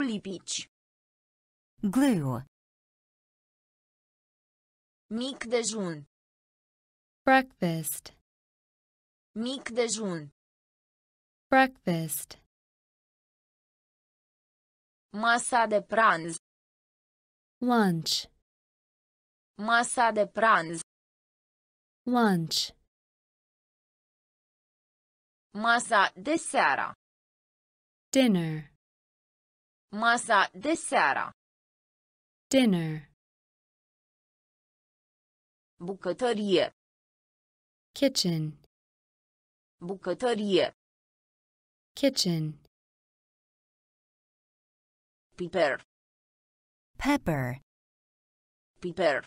Lipici. glue, Mic dejun. breakfast, Mic dejun. breakfast, Masa de pranz. Lunch, Masa de pranz. lunch, Masa de seara. dinner, Masa de seara. dinner, Bucătărie. kitchen, Bucătărie. kitchen, Piper. Pepper, Piper.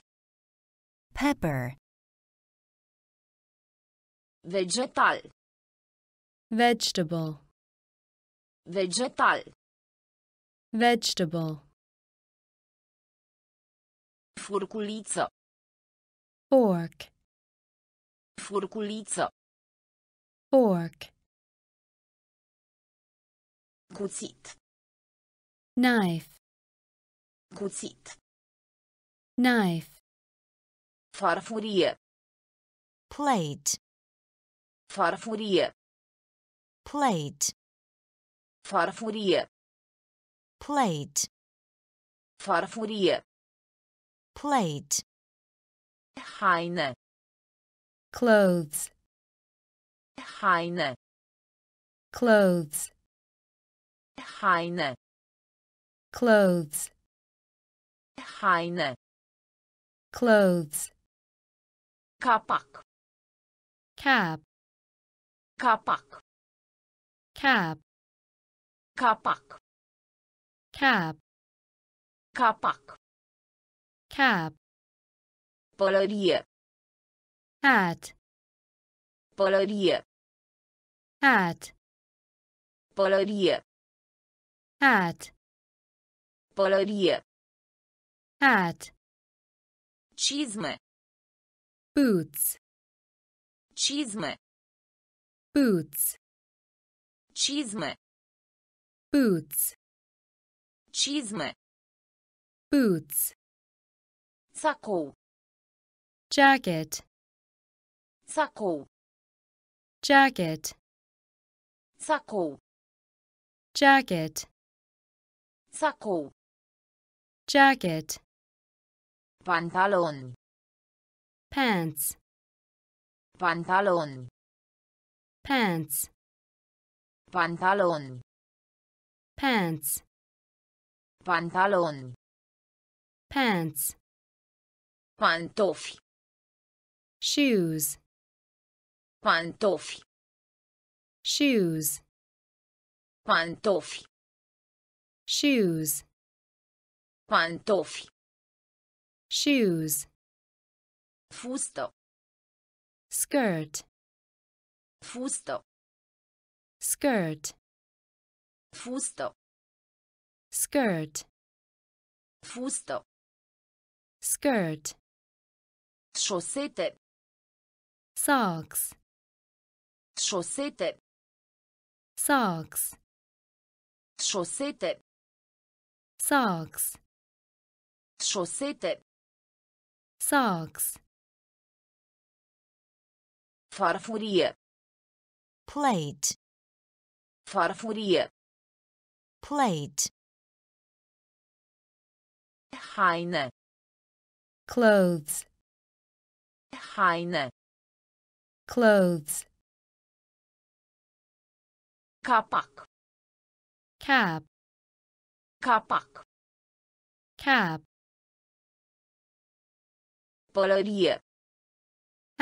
pepper, Vegetal. vegetable, Vegetal. vegetable, Furculiță. fork, Furculiță. fork, Cuțit. knife, Cuțit. knife, Farfurie. plate, Farfurie. plate, Farfurie. plate, Farfurie. plate, Haine. clothes, Haine. clothes, Haine. clothes, Haine. clothes, Capac. cap, Capac. cap, Capac. cap, Capac. cap, Pălărie. hat, Pălărie. hat, Pălărie. hat, Pălărie. Hat, Cizme. boots, Cizme. boots, Cizme. boots, Cizme. boots, Sacou. jacket, Sacou. jacket, Sacou. jacket, Sacou. jacket, Pantaloni. pants, Pantaloni. pants, Pantaloni. pants, Pantaloni. pants, Pantofi. shoes, Pantofi. shoes, Pantofi. shoes, Pantofi. Shoes, Fustă. skirt, Fustă. skirt, Fustă. skirt, Fustă. skirt, Șosete. socks, Șosete. socks, Șosete. socks, Șosete. Socks, Farfurie. plate, Farfurie. plate, Haine. clothes, Haine. clothes, Capac. cap, Capac. cap, Pălărie.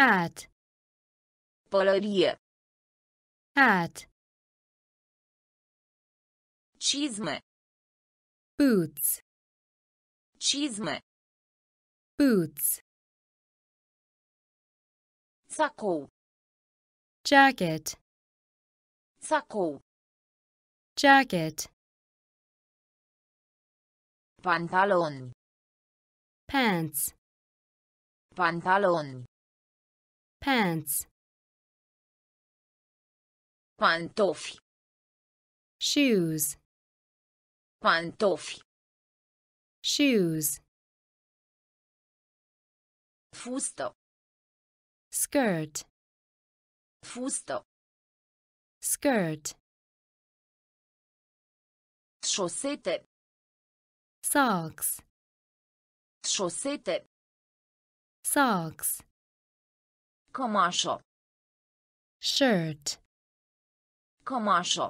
hat, Pălărie. hat, Cizme. boots, Cizme. boots, Sacou. jacket, Sacou. jacket, Pantaloni. pants, Pantaloni. pants, Pantofi. shoes, Pantofi. shoes, Fustă. skirt, Fustă. skirt, Șosete. socks, Șosete. Socks, Cămașă. shirt, Cămașă.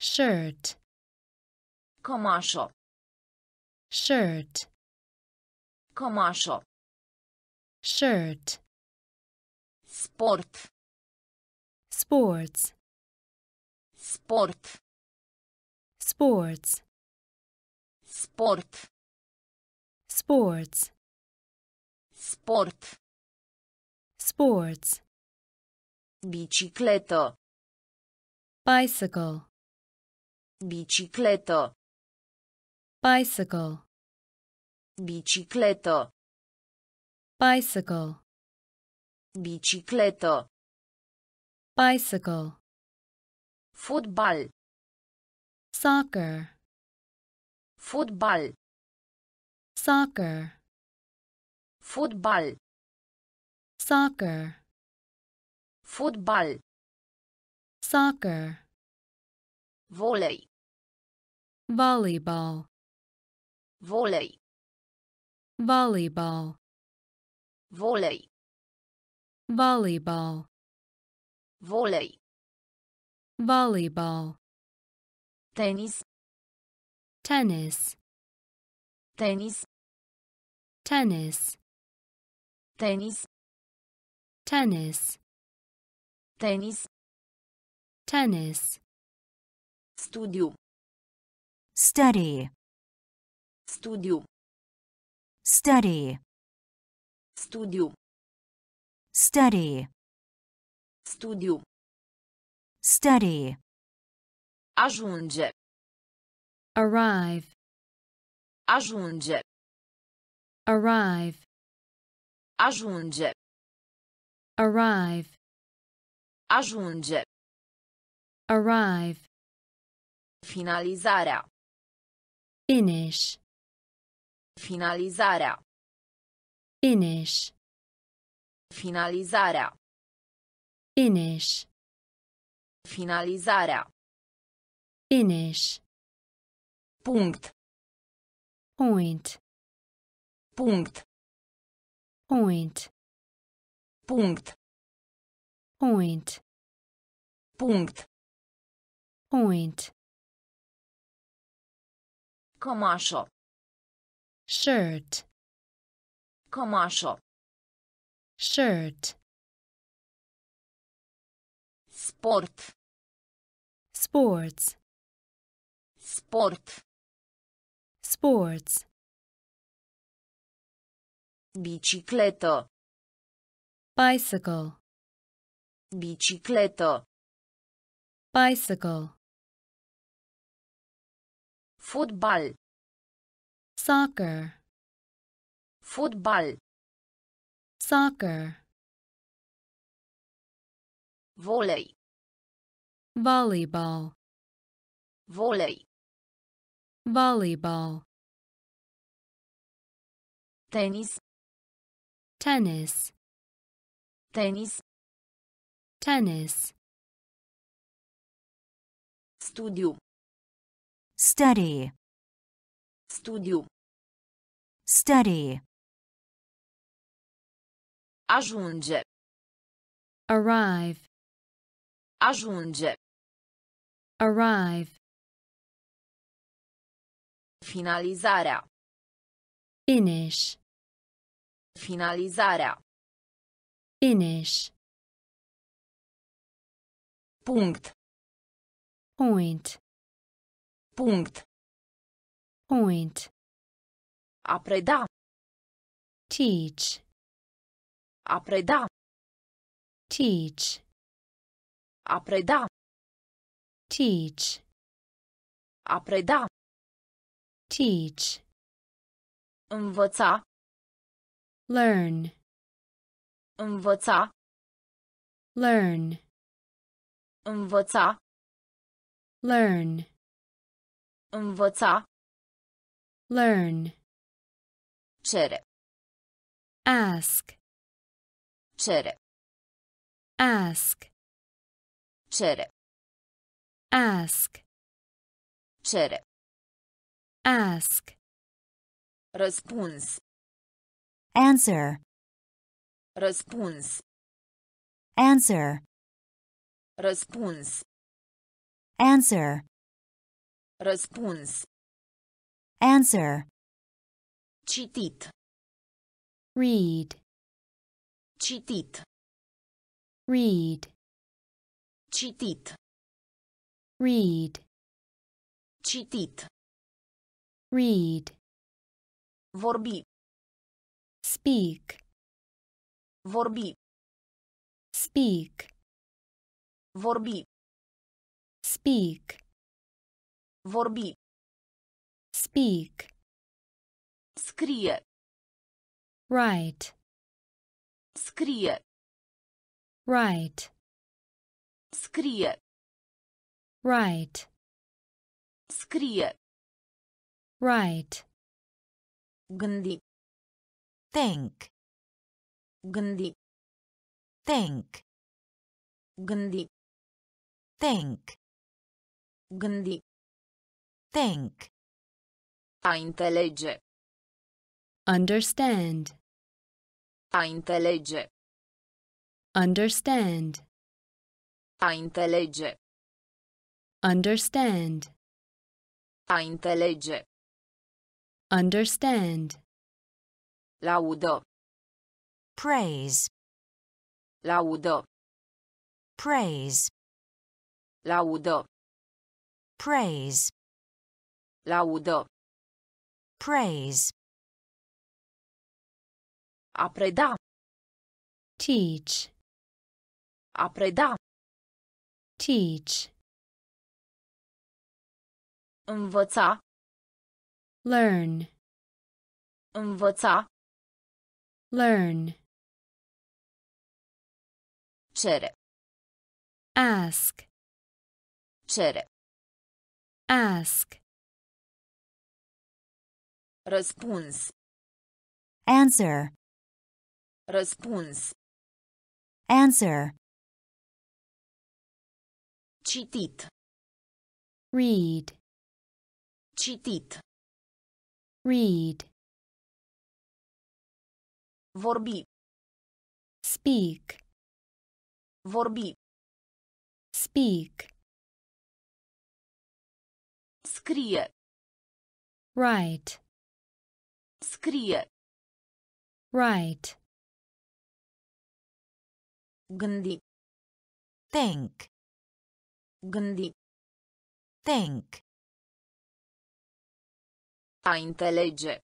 shirt, Cămașă. shirt, Cămașă. shirt, Sport. sports, Sport. sports, Sport. sports, Sport. sports, Bicicletă. bicycle, Bicicletă. bicycle, Bicicletă. bicycle, Bicicletă. bicycle, Football. soccer, Football. soccer, Fotbal. soccer, Football. soccer, Volei. volleyball, Volei. volleyball, Volei. volleyball, Volei. volleyball, Tennis. tennis, Tennis. tennis, Tenis. tennis, Tenis. tennis, Studiu. study, Studiu. study, Studiu. study, Studiu. study, Ajunge. arrive, Ajunge. arrive, Ajunge. arrive, Ajunge. arrive, Finalizarea. finish, Finalizarea. finish, Finalizarea. finish, Finalizarea. finish, Punct. point, Punct. Point, Punct. point, Punct. point, Cămașă. shirt, Cămașă. shirt, Sport. sports, Sport. sports, Bicicletă. bicycle, Bicicletă. bicycle, Fotbal. soccer, Fotbal. soccer, Volei. volleyball, Volei. volleyball, Tenis. Tennis, Tenis. tennis, Studiu. study, Studiu. study, Ajunge. arrive, Ajunge. arrive, Finalizarea. finish, Finalizarea. finish, Punct. point, Punct. point, A preda. teach, A preda. teach, A preda. teach, A preda. teach, Învăța. Learn, Învăța. learn, Învăța. learn, Învăța. learn, Cere. ask, Cere. ask, Cere. ask, Cere. ask, Răspuns. Answer, Răspuns. answer, Răspuns. answer, Răspuns. answer, Citit. read, Citit. read, Citit. read, Citit. read, Vorbi. Speak, Vorbi. speak, Vorbi. speak, Vorbi. speak, Scrie. write, Scrie. write, Scrie. write, Scrie. write, Gândi. Think, Gândi. think, Gândi. think, Gândi. think, A înțelege. understand, A înțelege. understand, A înțelege. understand, A înțelege. understand, Laudă. praise, Laudă. praise, Laudă. praise, Laudă. praise, A preda. teach, A preda. teach, Învăța. learn, Învăța. Learn, Cere. ask, Cere. ask, Răspuns. answer, Răspuns. answer, Citit. read, Citit. read, Vorbi. speak, Vorbi. speak, Scrie. write, Scrie. write, Gândi. think, Gândi. think, A înțelege.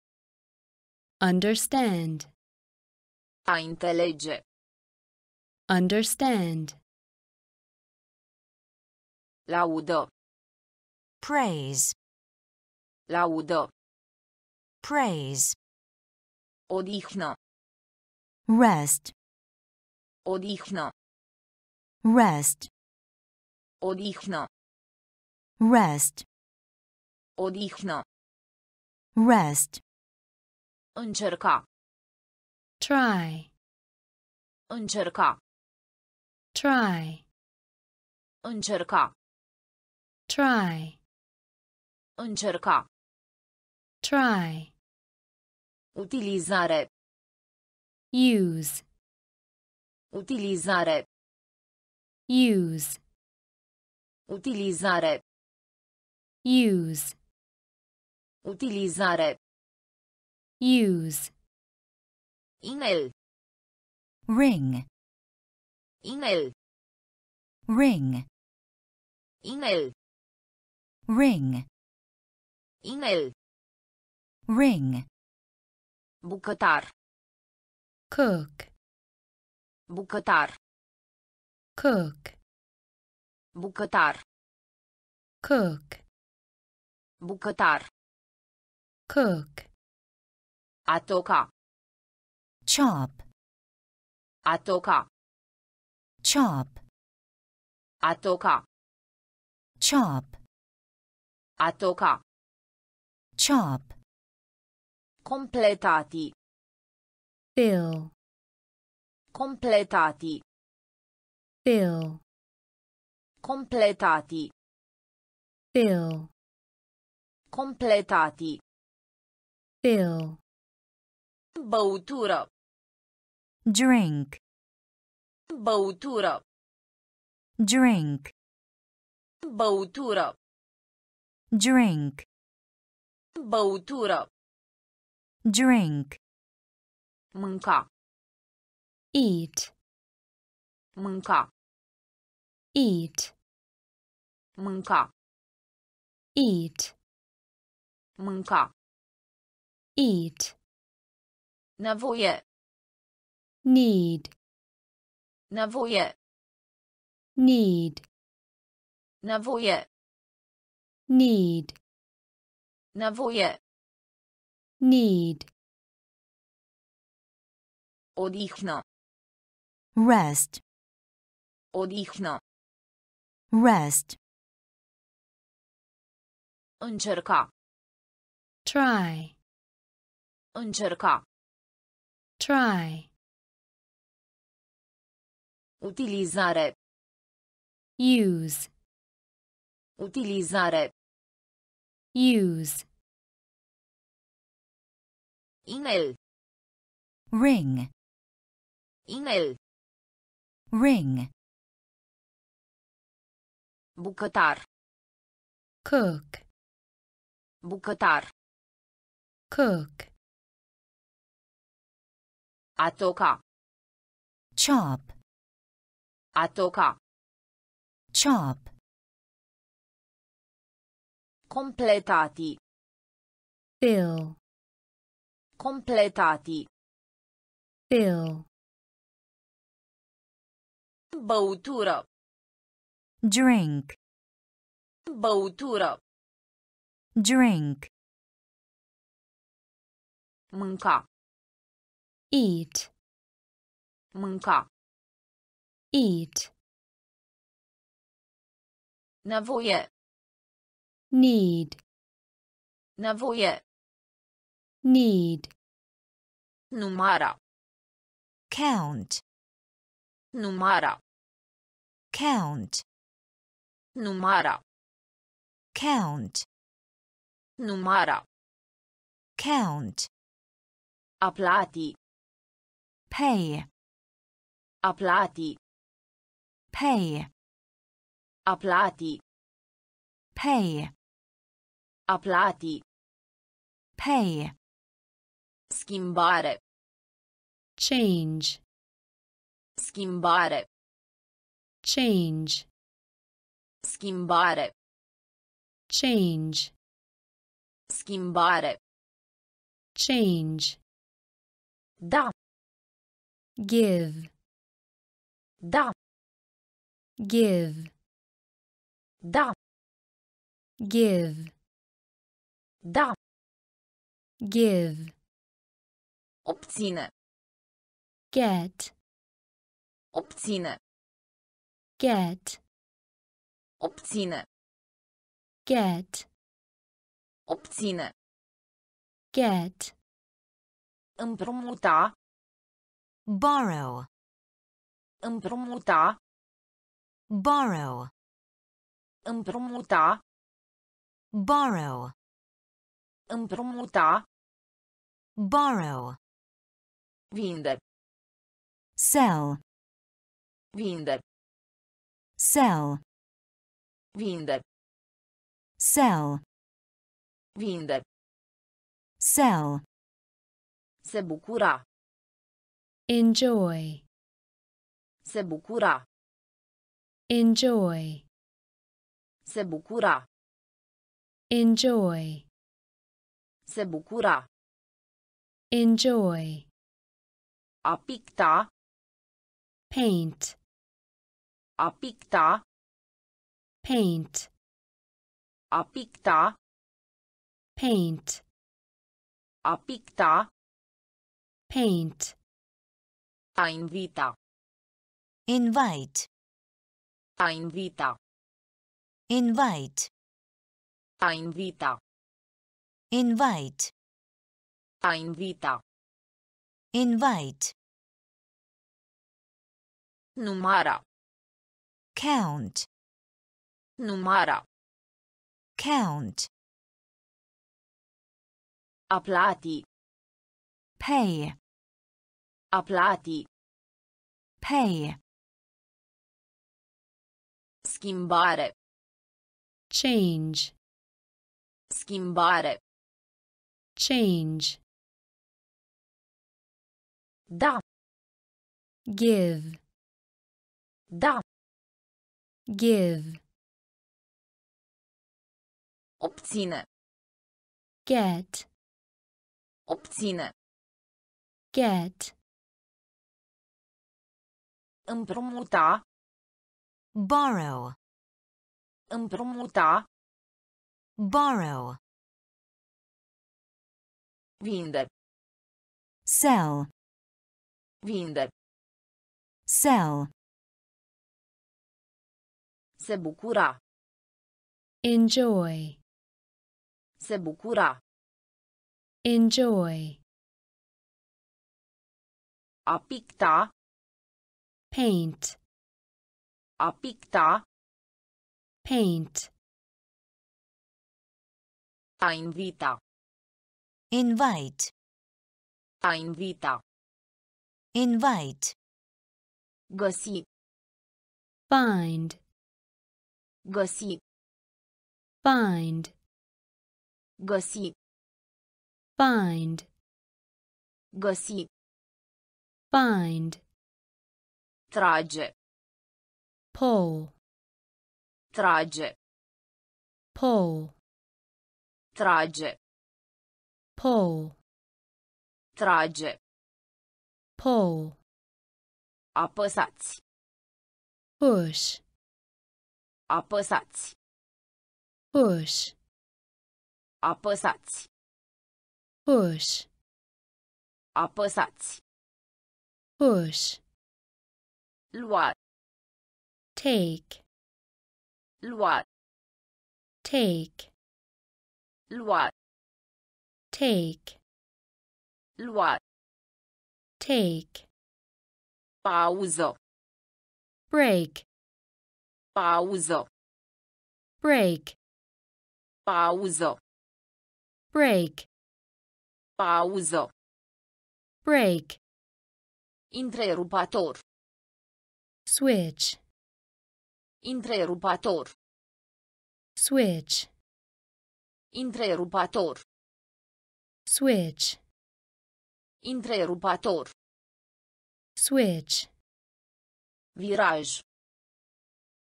understand, A înțelege. understand, Laudă. praise, Laudă. praise, Odihnă. rest, Odihnă. rest, Odihnă. rest, Odihnă. rest, Încerca. Try, Încerca. try, Încerca. try, Încerca. try, Utilizare. use, Utilizare. use, Utilizare. use, Utilizare. use, E-mail. ring, E-mail. ring, E-mail. ring, E-mail. ring, Bucătar. cook, Bucătar. cook, Bucătar. cook, Bucătar. cook, A toca. Chop, A chop, A chop, A chop, Completati. fill, Completati. fill, Completati. fill, Completati. fill, Băutură. Drink, Băutură. drink, Băutură. drink, Băutură. drink, Mânca. eat, Mânca. eat, Mânca. eat, Mânca. eat, Nevoie. Need, Nevoie. need, Nevoie. need, Nevoie. need, Odihnă. rest, Odihnă. rest, Încerca. try, Încerca. try, Utilizare. use, Utilizare. use, E-mail. ring, E-mail. ring, Bucătar. cook, Bucătar. cook, A toca. chop, A toca. chop, Completati. fill, Completati. fill, Băutură. drink, Băutură. drink, Mânca. eat, Mânca. Eat, Nevoie. need, Nevoie. need, Numara. count, Numara. count, Numara. count, Numara. count, A plati. pay, A plati. Pay, A plati. pay, A plati. pay, Schimbare. change, Schimbare. change, Schimbare. change, Schimbare. change, Da. give, Da. Give, Da. give, Da. give, Obține. get, Obține. get, Obține. get, Obține. get, Împrumuta. borrow, Împrumuta. Borrow, Împrumuta. borrow, Împrumuta. borrow, Vinde. sell, Vinde. sell, Vinde. sell, Vinde. sell, Se bucura. enjoy, Se bucura. Enjoy, Se bucura. enjoy, Se bucura. enjoy, A picta. paint, A picta. paint, A picta. paint, A picta. paint, A invita. invite, A invita. invite, A invita. invite, A invita. invite, Numara. count, Numara. count, A plati. pay, A plati. pay, Schimbare. change, Schimbare. change, Da. give, Da. give, Obține. get, Obține. get, Împrumuta. Borrow, Împrumuta. borrow, Vinde. sell, Vinde. sell, Se bucura. enjoy, Se bucura. enjoy, A picta. paint, A picta. paint, A invita. invite, A invita. invite, Găsi. find, Găsi. find, Găsi. find, Găsi. find, Trage. Pull, Trage. pull, Trage. pull, Trage. pull, Apăsați. push, Apăsați. push, Apăsați. push, Apăsați. push, Lua. Take, Lua. take, Lua. take, Lua. take, Pauză. break, Pauză. break, Pauză. break, Pauză. break, Întrerupator. switch, Întrerupator. switch, Întrerupator. switch, Întrerupator. switch, Viraj.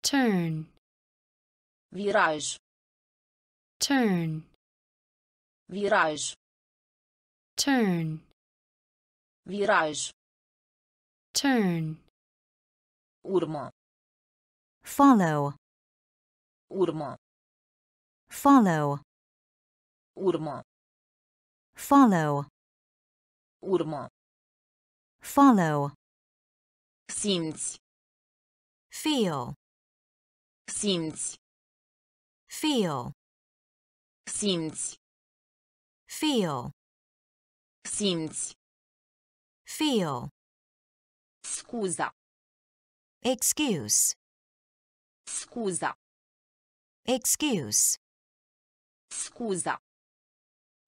turn, Viraj. turn, Viraj. turn, Viraj. turn, Urmă. Follow, Urmă. follow, Urmă. follow, Urmă. follow, Simți. feel, Simți. feel, Simți. feel, Simți. feel, Scuza. excuse, Scuza. excuse, Scuza.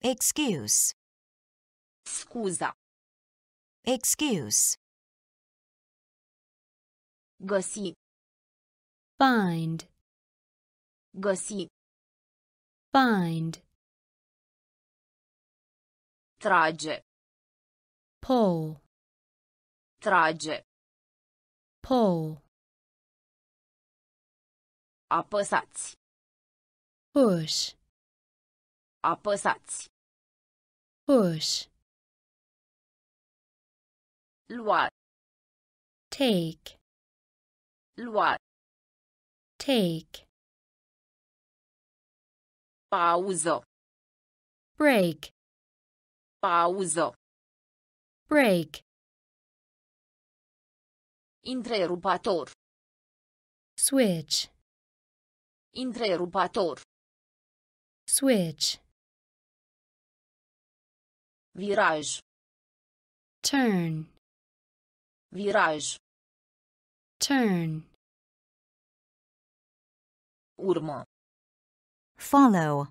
excuse, Scuza. excuse, Găsi. find, Găsi. find, Trage. pull, Trage. pull, Apăsați. push, Apăsați. push, Lua. take, Lua. take, Pauză. break, Pauză. break, Întrerupator. switch, Întrerupator. switch, Viraj. turn, Viraj. turn, Urmă. follow,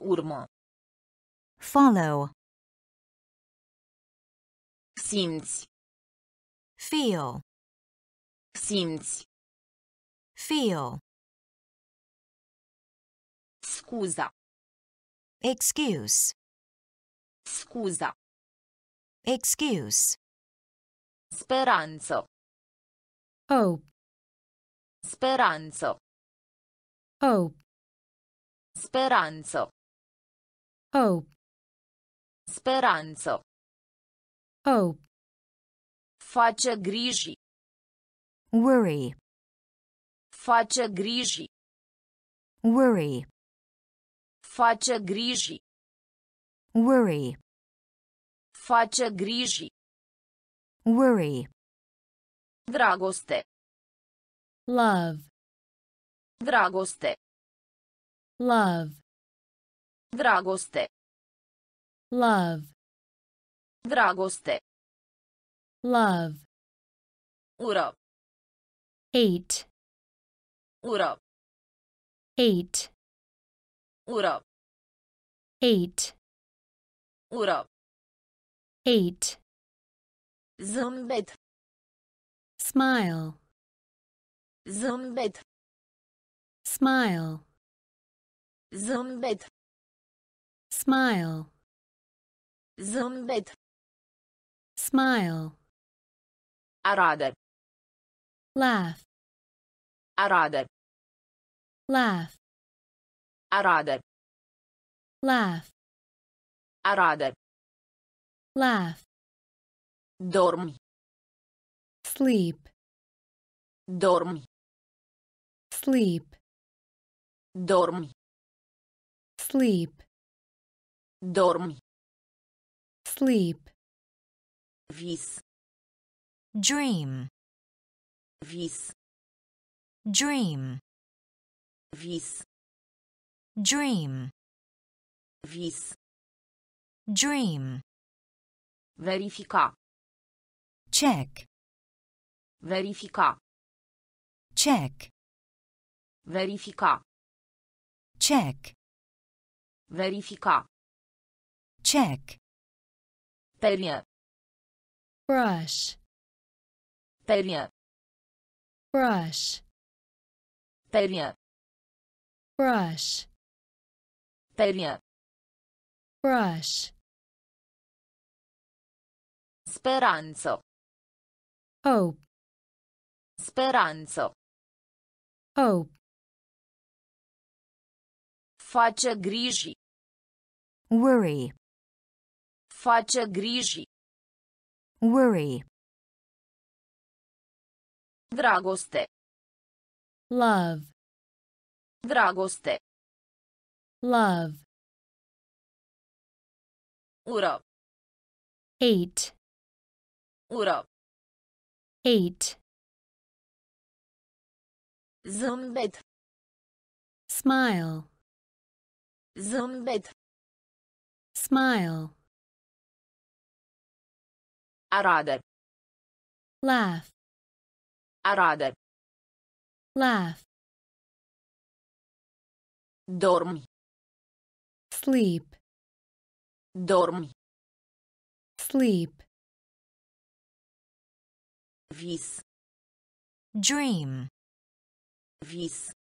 Urmă. follow, Simți. feel, Simți. feel, Scuza. excuse, Scuza. excuse, Speranță. hope, Speranță. hope, Speranță. hope, Speranță. hope, Face griji. worry, Face griji. worry, Face griji. worry, Face griji. worry, Dragoste. love, Dragoste. love, Dragoste. love, Dragoste. love. Ură. Eight, Ură. eight, Ură. Eight, Ură. eight. Zâmbet. Smile, Zâmbet. smile, Zâmbet. smile, Zâmbet. smile. Arată. Laugh, Arată. laugh, Arată. Laugh, Arată. laugh. Dormi. Sleep, Dormi. sleep, Dormi. sleep, Dormi. sleep. Vis. dream, Vis. dream, Vis. dream, Vis. dream, Verifica. check, Verifica. check, Verifica. check, Verifica. check, Perie. Brush, Perie. brush, Perie. brush, Perie. Brush. Speranță. Hope, Speranță. hope. Face griji. worry, Face griji. worry, Dragoste. Love, Dragoste. love. Ură. Eight, Ură. eight. Zâmbet. Smile, Zâmbet. smile. Arată. Laugh, Arată. laugh. Dormi. Sleep, Dormi. sleep. Vis. dream, Vis.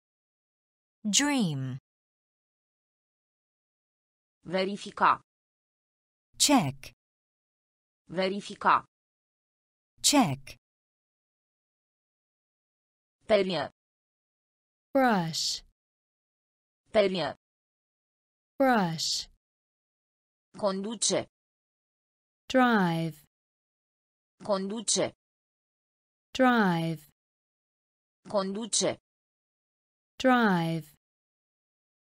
dream, Verifica. check, Verifica. check, Perie. Brush, Perie. brush. Conduce. Drive, Conduce. drive, Conduce. drive,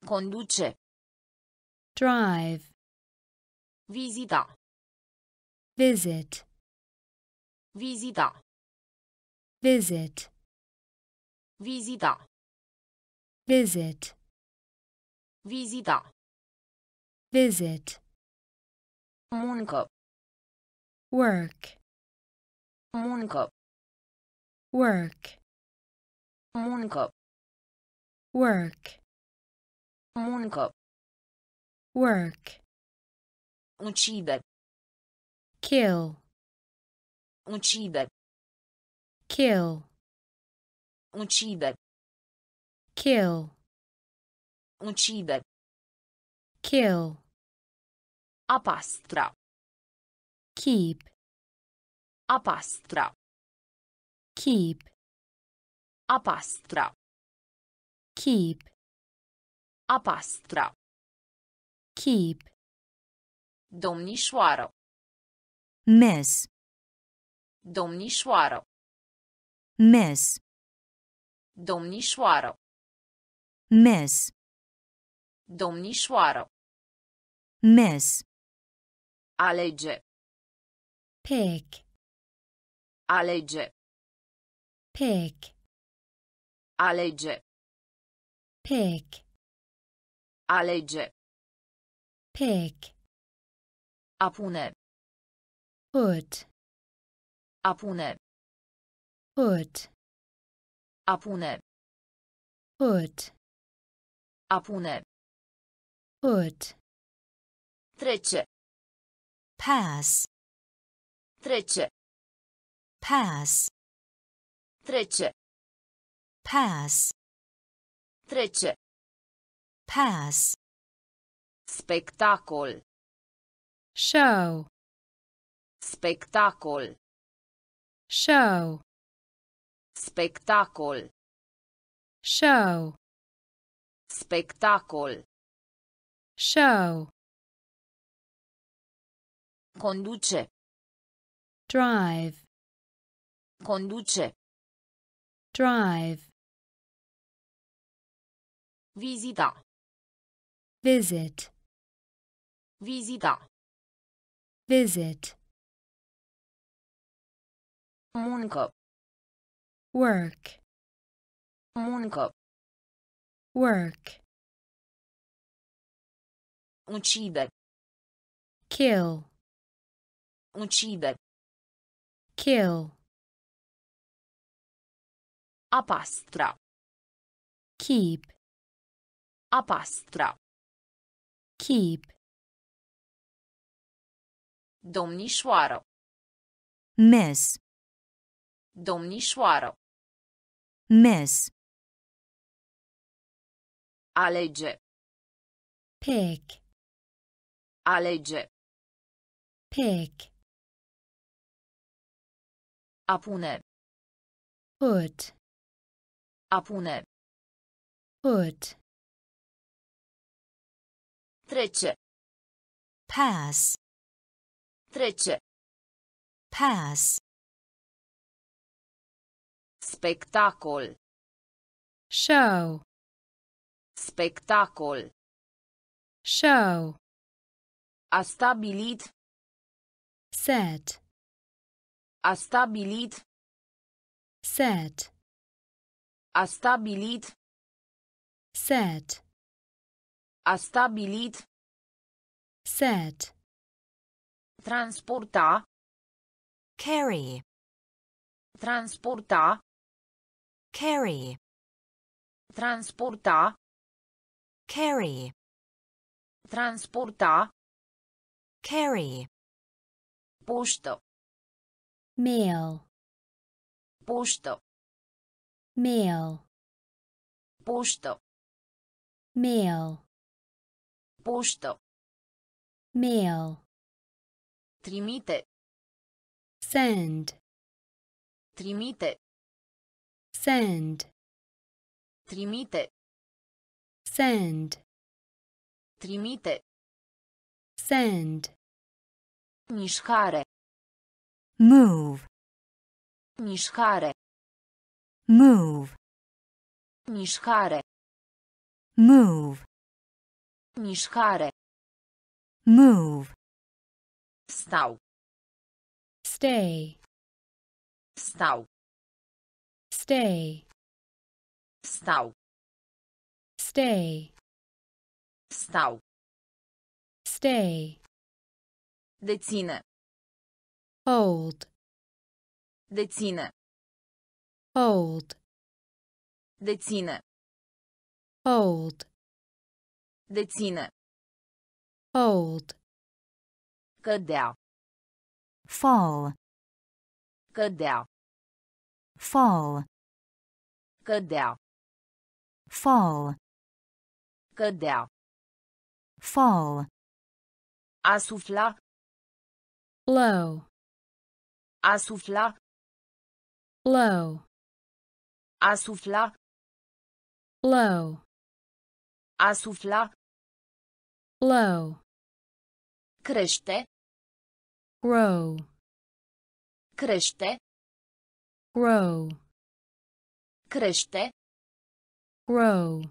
Conduce. drive. Vizita. Visit, Vizita. visit, Vizita. visit, Vizita. visit. Muncă. Work, Muncă. work, Muncă. work, Muncă. work. Ucide. Kill, Ucide. kill, Ucide. kill, Ucide. kill. Apastra. Keep, Apastra. keep, Apastra. keep, Apastra. keep. Domnișoară. miss, Domnișoară. miss, Domnișoară. Miss. Domnișoară. Miss. Alege. pick, Alege. pick, Alege. pick, Alege. pick, A pune. put, A pune. put, A pune. put, A pune. put, Trece. Pass. Trece. Pass. Trece. Pass. Trece. Pass. Spectacol. show, Spectacol. show, Spectacol. show, Spectacol. show, Conduce. drive, Conduce. drive, Vizita. visit, Vizita. visit, Muncă. work, Muncă. work, Ucide. kill, Ucide. kill, A pastra. keep, A pastra. keep, Domnișoară. Miss. Domnișoară. Miss. Alege. pick, Alege. pick, A pune. put, A pune. put, Trece. Pass. Trece. Pass. Spectacol. show, Spectacol. show, A stabilit. set, A stabilit. set, A stabilit. set, A stabilit. set, Transporta. Carry. Transporta. Carry. Transporta. Carry. Transporta. Carry. Poștă. Mail, Poștă. mail, Poștă. mail, Poștă. mail, Trimite. send, Trimite. send, Trimite. send, Trimite. send, Mișcare. Move. Mișcare. Move. Mișcare. Move. Mișcare. Move. Stau. stay, Stau. stay, Stau. stay, Stau. stay, Deține. Hold, Deține. hold, Deține. hold, Deține. hold, Cădea. Fall. Cădea. Fall. Cădea. Fall. Cădea. Fall. A sufla. Blow, A sufla. blow, A sufla. blow, A sufla. blow, Crește. grow, Crește. grow, Crește. grow,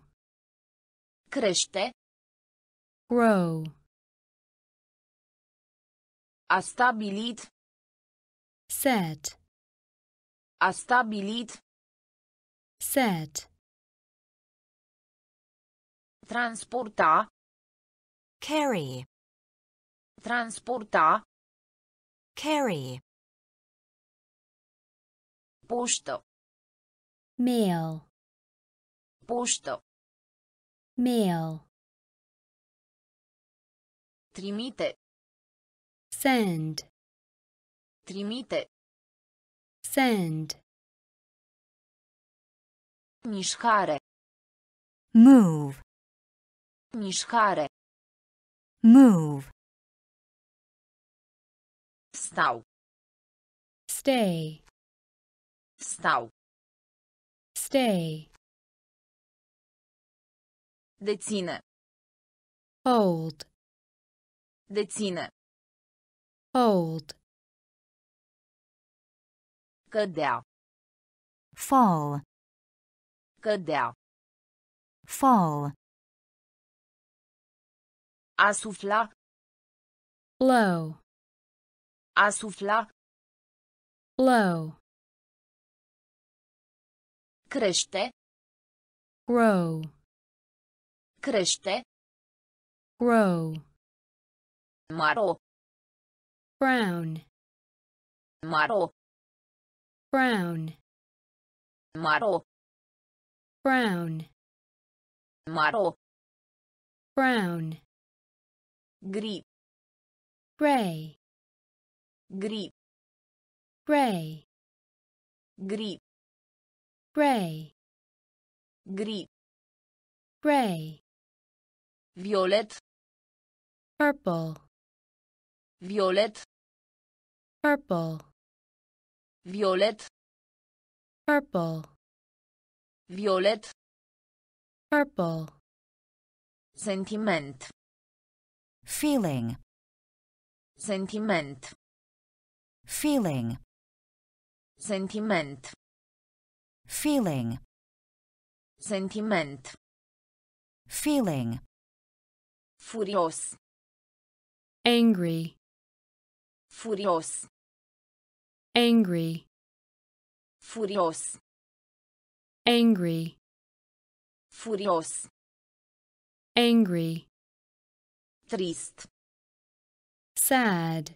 Crește. grow, A stabilit. Set, A stabilit. set, Transporta. carry, Transporta. carry, Poștă. mail, Poștă. mail, Trimite. send, Trimite. send, Mișcare. move, Mișcare. move, Stau. stay, Stau. stay, Deține. hold, Deține. hold, Cădea. fall, Cădea. fall, A sufla. blow, A sufla. blow, Crește. grow, Crește. grow, Maro. brown, Maro. Brown, model. Brown, model. Brown, gray, Gri. gray, Gri. gray, Gri. gray, Violet. purple, Violet. purple, Violet. purple, Violet. purple, Sentiment. feeling, Sentiment. feeling, Sentiment. feeling, Sentiment. feeling, Furios. angry, Furios. Angry, Furios. angry, Furios. angry, Trist. sad,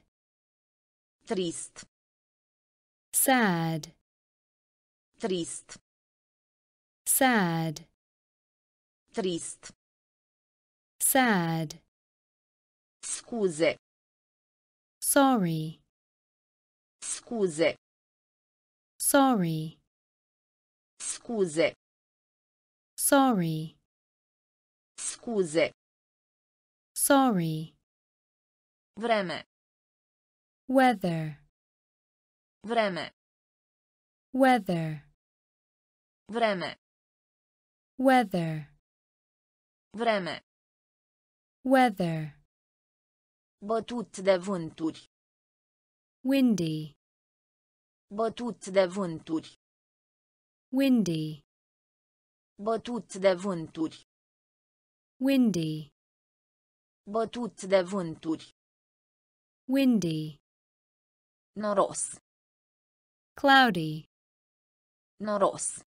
Trist. sad, Trist. sad, Trist. sad, Scuze. sorry, Scuze. sorry, Scuze. sorry, Scuze. sorry, Vreme. weather, Vreme. weather, Vreme. weather, Vreme. weather, Bătut de vânturi. windy, Bătut de vânturi. windy, Bătut de vânturi. windy, Bătut de vânturi. windy, Noros. cloudy, Noros.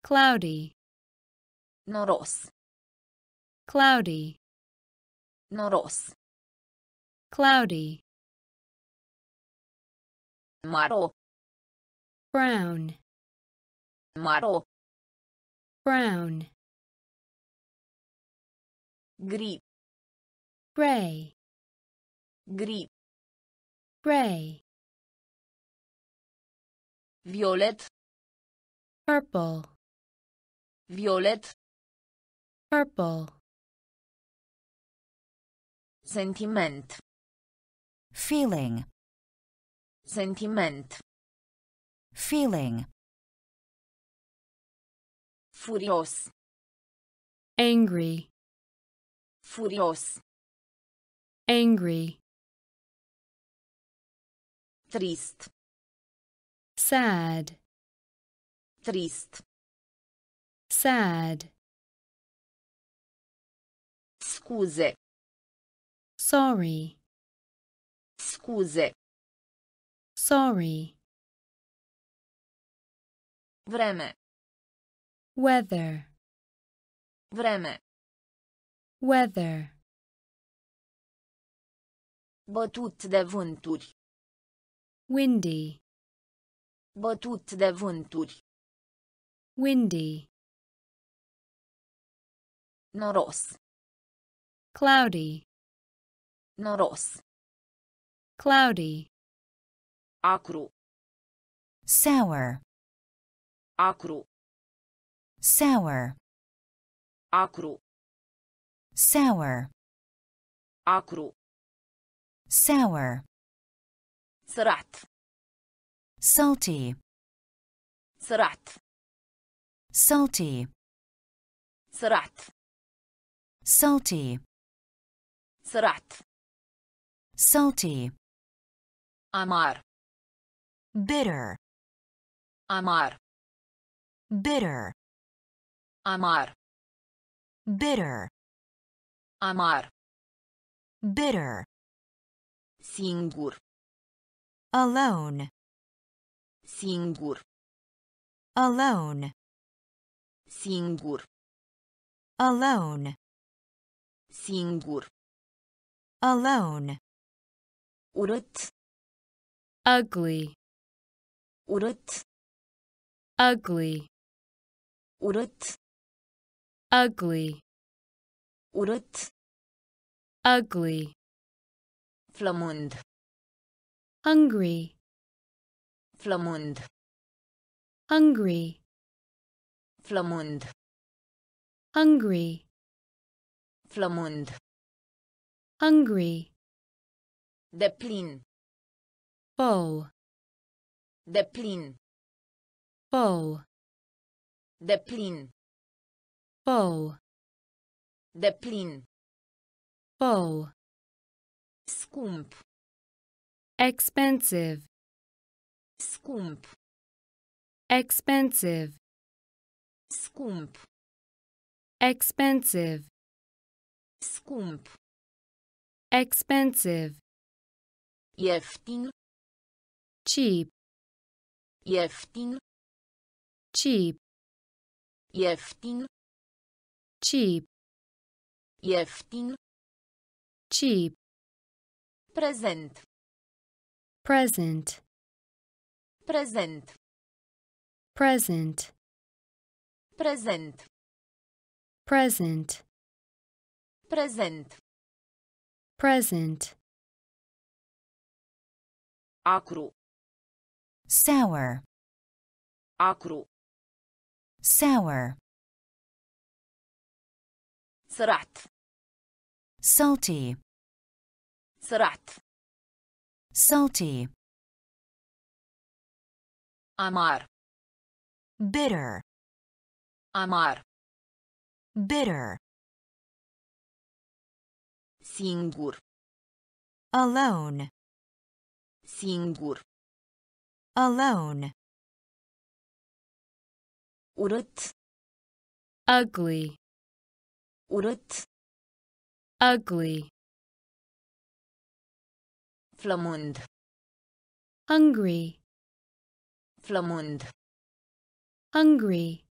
cloudy, Noros. cloudy, Noros. cloudy, Maro. brown, Maro. brown, Gri. gray, Gri. gray, Violet. purple, Violet. purple, Sentiment. feeling, Sentiment. feeling, Furios. angry, Furios. angry, Trist. sad, Trist. sad, Scuze. sorry, Scuze. Sorry, Vreme. weather, Vreme. weather, Bătut de vânturi. windy, Bătut de vânturi. windy, Noros. cloudy, Noros. cloudy, Acru. sour, Acru. sour, Acru. sour, Acru. sour, Sărat. salty, Sărat. salty, Sărat. salty, Sărat. salty, Amar. Bitter, Amar. bitter, Amar. bitter, Amar. bitter, Singur. alone, Singur. alone, Singur. alone, Singur. alone, Urât. ugly, Urât. ugly, Urât. ugly, Urât. ugly, flamund. Hungry, flamund. Hungry, flamund. Hungry, flamund. Hungry, De plin. full, De plin. full, De plin. full, De plin. full, Scump. expensive, Scump. expensive, Scump. expensive, Scump. expensive, Ieftin. cheap, Ieftin. cheap, Ieftin. cheap, Ieftin. cheap, Prezent. present, Prezent. present, Prezent. present, Prezent. present, Acru. Sour, Acru. sour, Sărat. salty, Sărat. salty, Amar. bitter, Amar. bitter, Singur. alone, Singur. Alone, Urât. ugly, Urât. ugly, Flămând. hungry, Flămând. hungry,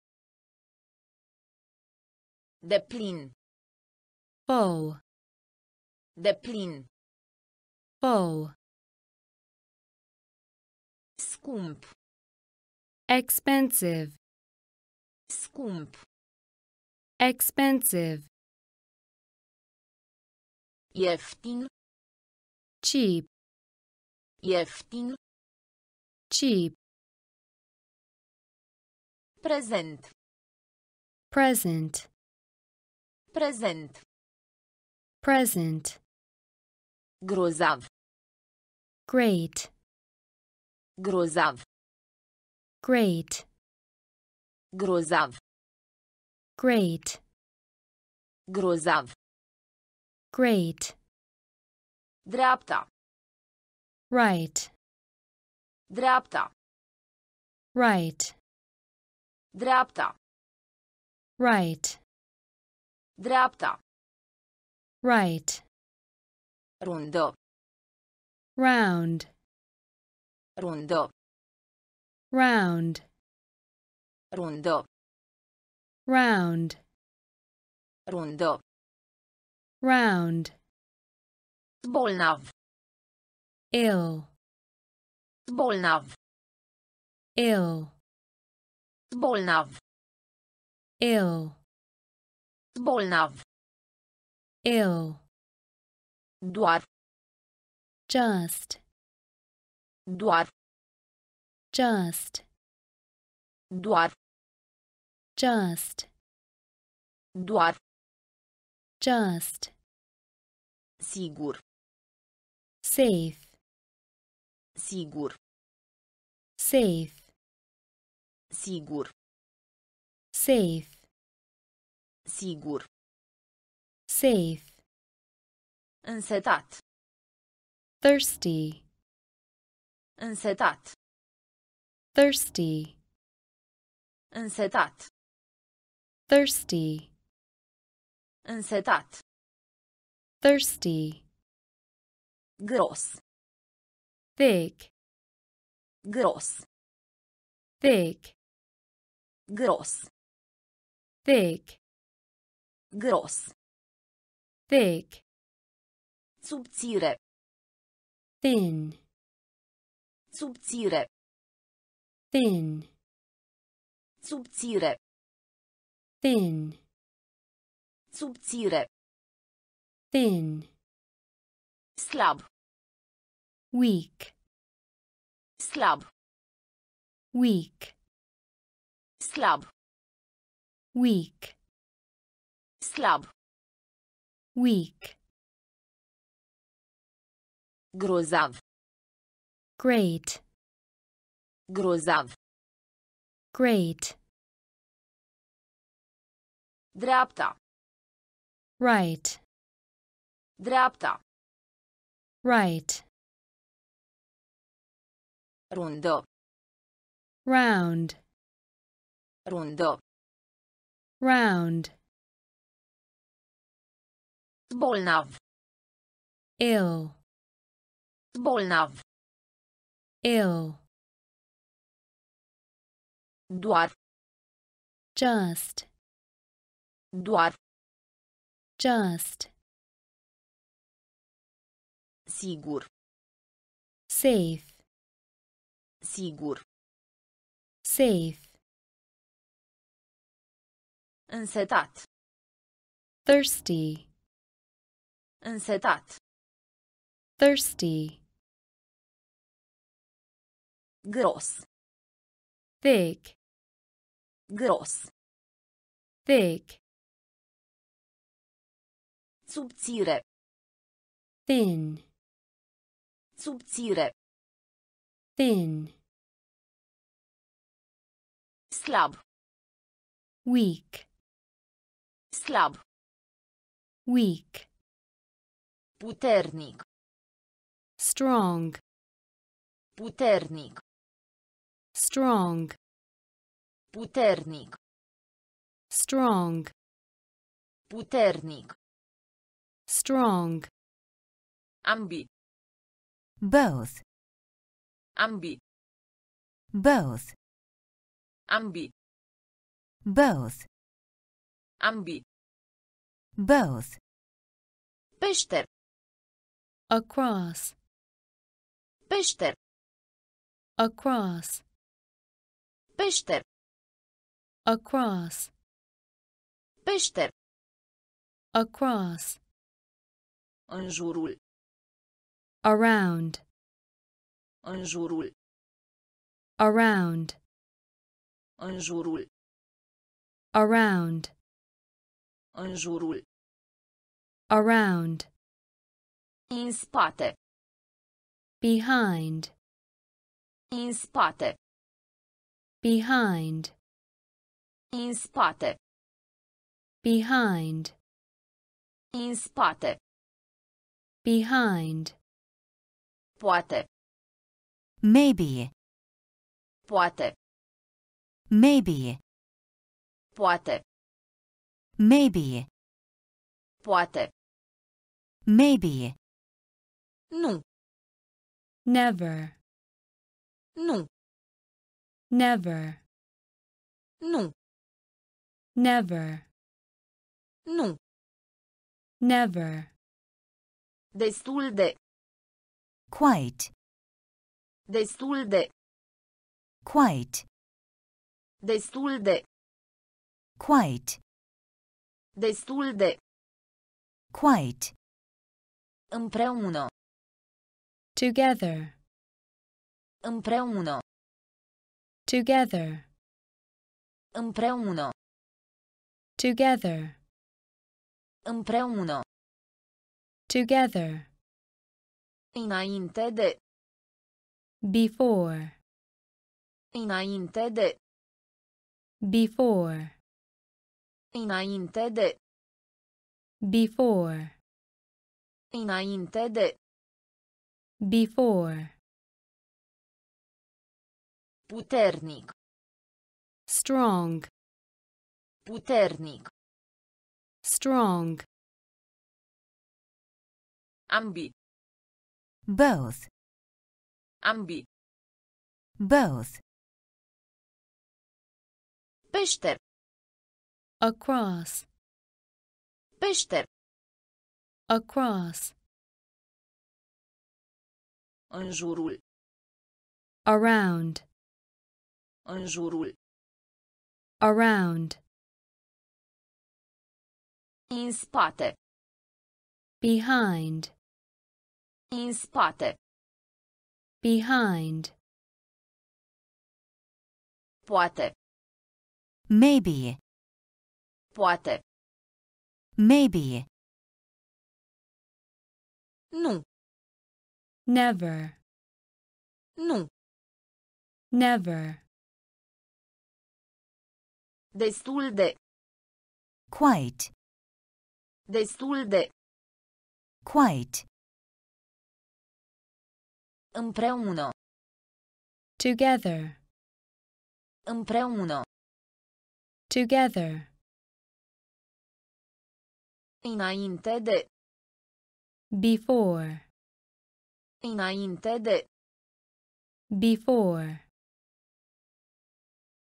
De plin. full, De plin. full, Scump. expensive, Scump. expensive, Ieftin. cheap, Ieftin. cheap, Prezent. present, Prezent. present, Grozav. great, Grozav. great, Grozav. great, Grozav. great, Dreapta. right, Dreapta. right, Dreapta. right, Dreapta. right, Rundă. round, Rundă. round, Rundă. round, Rundă. round, Bolnav. ill, Bolnav. ill, Bolnav. ill, Bolnav. ill, Doar. just, Doar. just, Doar. just, Doar. just, Sigur. safe, Sigur. safe, Sigur. safe, Sigur. safe, Însetat. thirsty, Însetat. thirsty, Însetat. thirsty, Însetat. thirsty, Gros. thick, Gros. thick, Gros. thick, Gros. thick, Subțire. thin, Subțire. thin, Subțire. thin, Subțire. thin, Slab. weak, Slab. weak, Slab. weak, Slab. weak, Grozav. Great, Grozav. great, Dreapta. right, Dreapta. right, Rundă. round, Rundă. round, Bolnav. ill, Bolnav. Ill, Doar. just, Doar. just, Sigur. safe, Sigur. safe, Însetat. thirsty, Însetat. thirsty, Gros. thick, Gros. thick, Subțire. thin, Subțire. thin, Slab. weak, Slab. weak, Puternic. strong, Puternic. Strong, Puternic. strong, Puternic. strong, Ambi. both, Ambi. both, Ambi. both, Ambi. both, Peșter. across, Peșter. across, Peșter. across, Peșter. across, În jurul. around, În jurul. around, În jurul. around, În jurul. around, În spate. behind, În spate. Behind, În spate. behind, În spate. behind, Poate. maybe, Poate. maybe, Poate. maybe, Poate. maybe, Nu. never, Nu. Never, Nu. never, Nu. never, Destul de. quite, Destul de. quite, Destul de. quite, Destul de. quite, Împreună. together, Împreună. Together, Împreună. together, Împreună. together, Înainte de. before, Înainte de. before, Înainte de. before, Înainte de. before, Puternic. strong, Puternic. strong, Ambi. both, Ambi. both, Peșter. across, Peșter. across, În jurul. around, În jurul. around, În spate. behind, În spate. behind, Poate. maybe, Poate. maybe, Nu. never, Nu. never, Destul de. quite, Destul de. quite, Împreună. together, Împreună. together, Înainte de. before, Înainte de. before,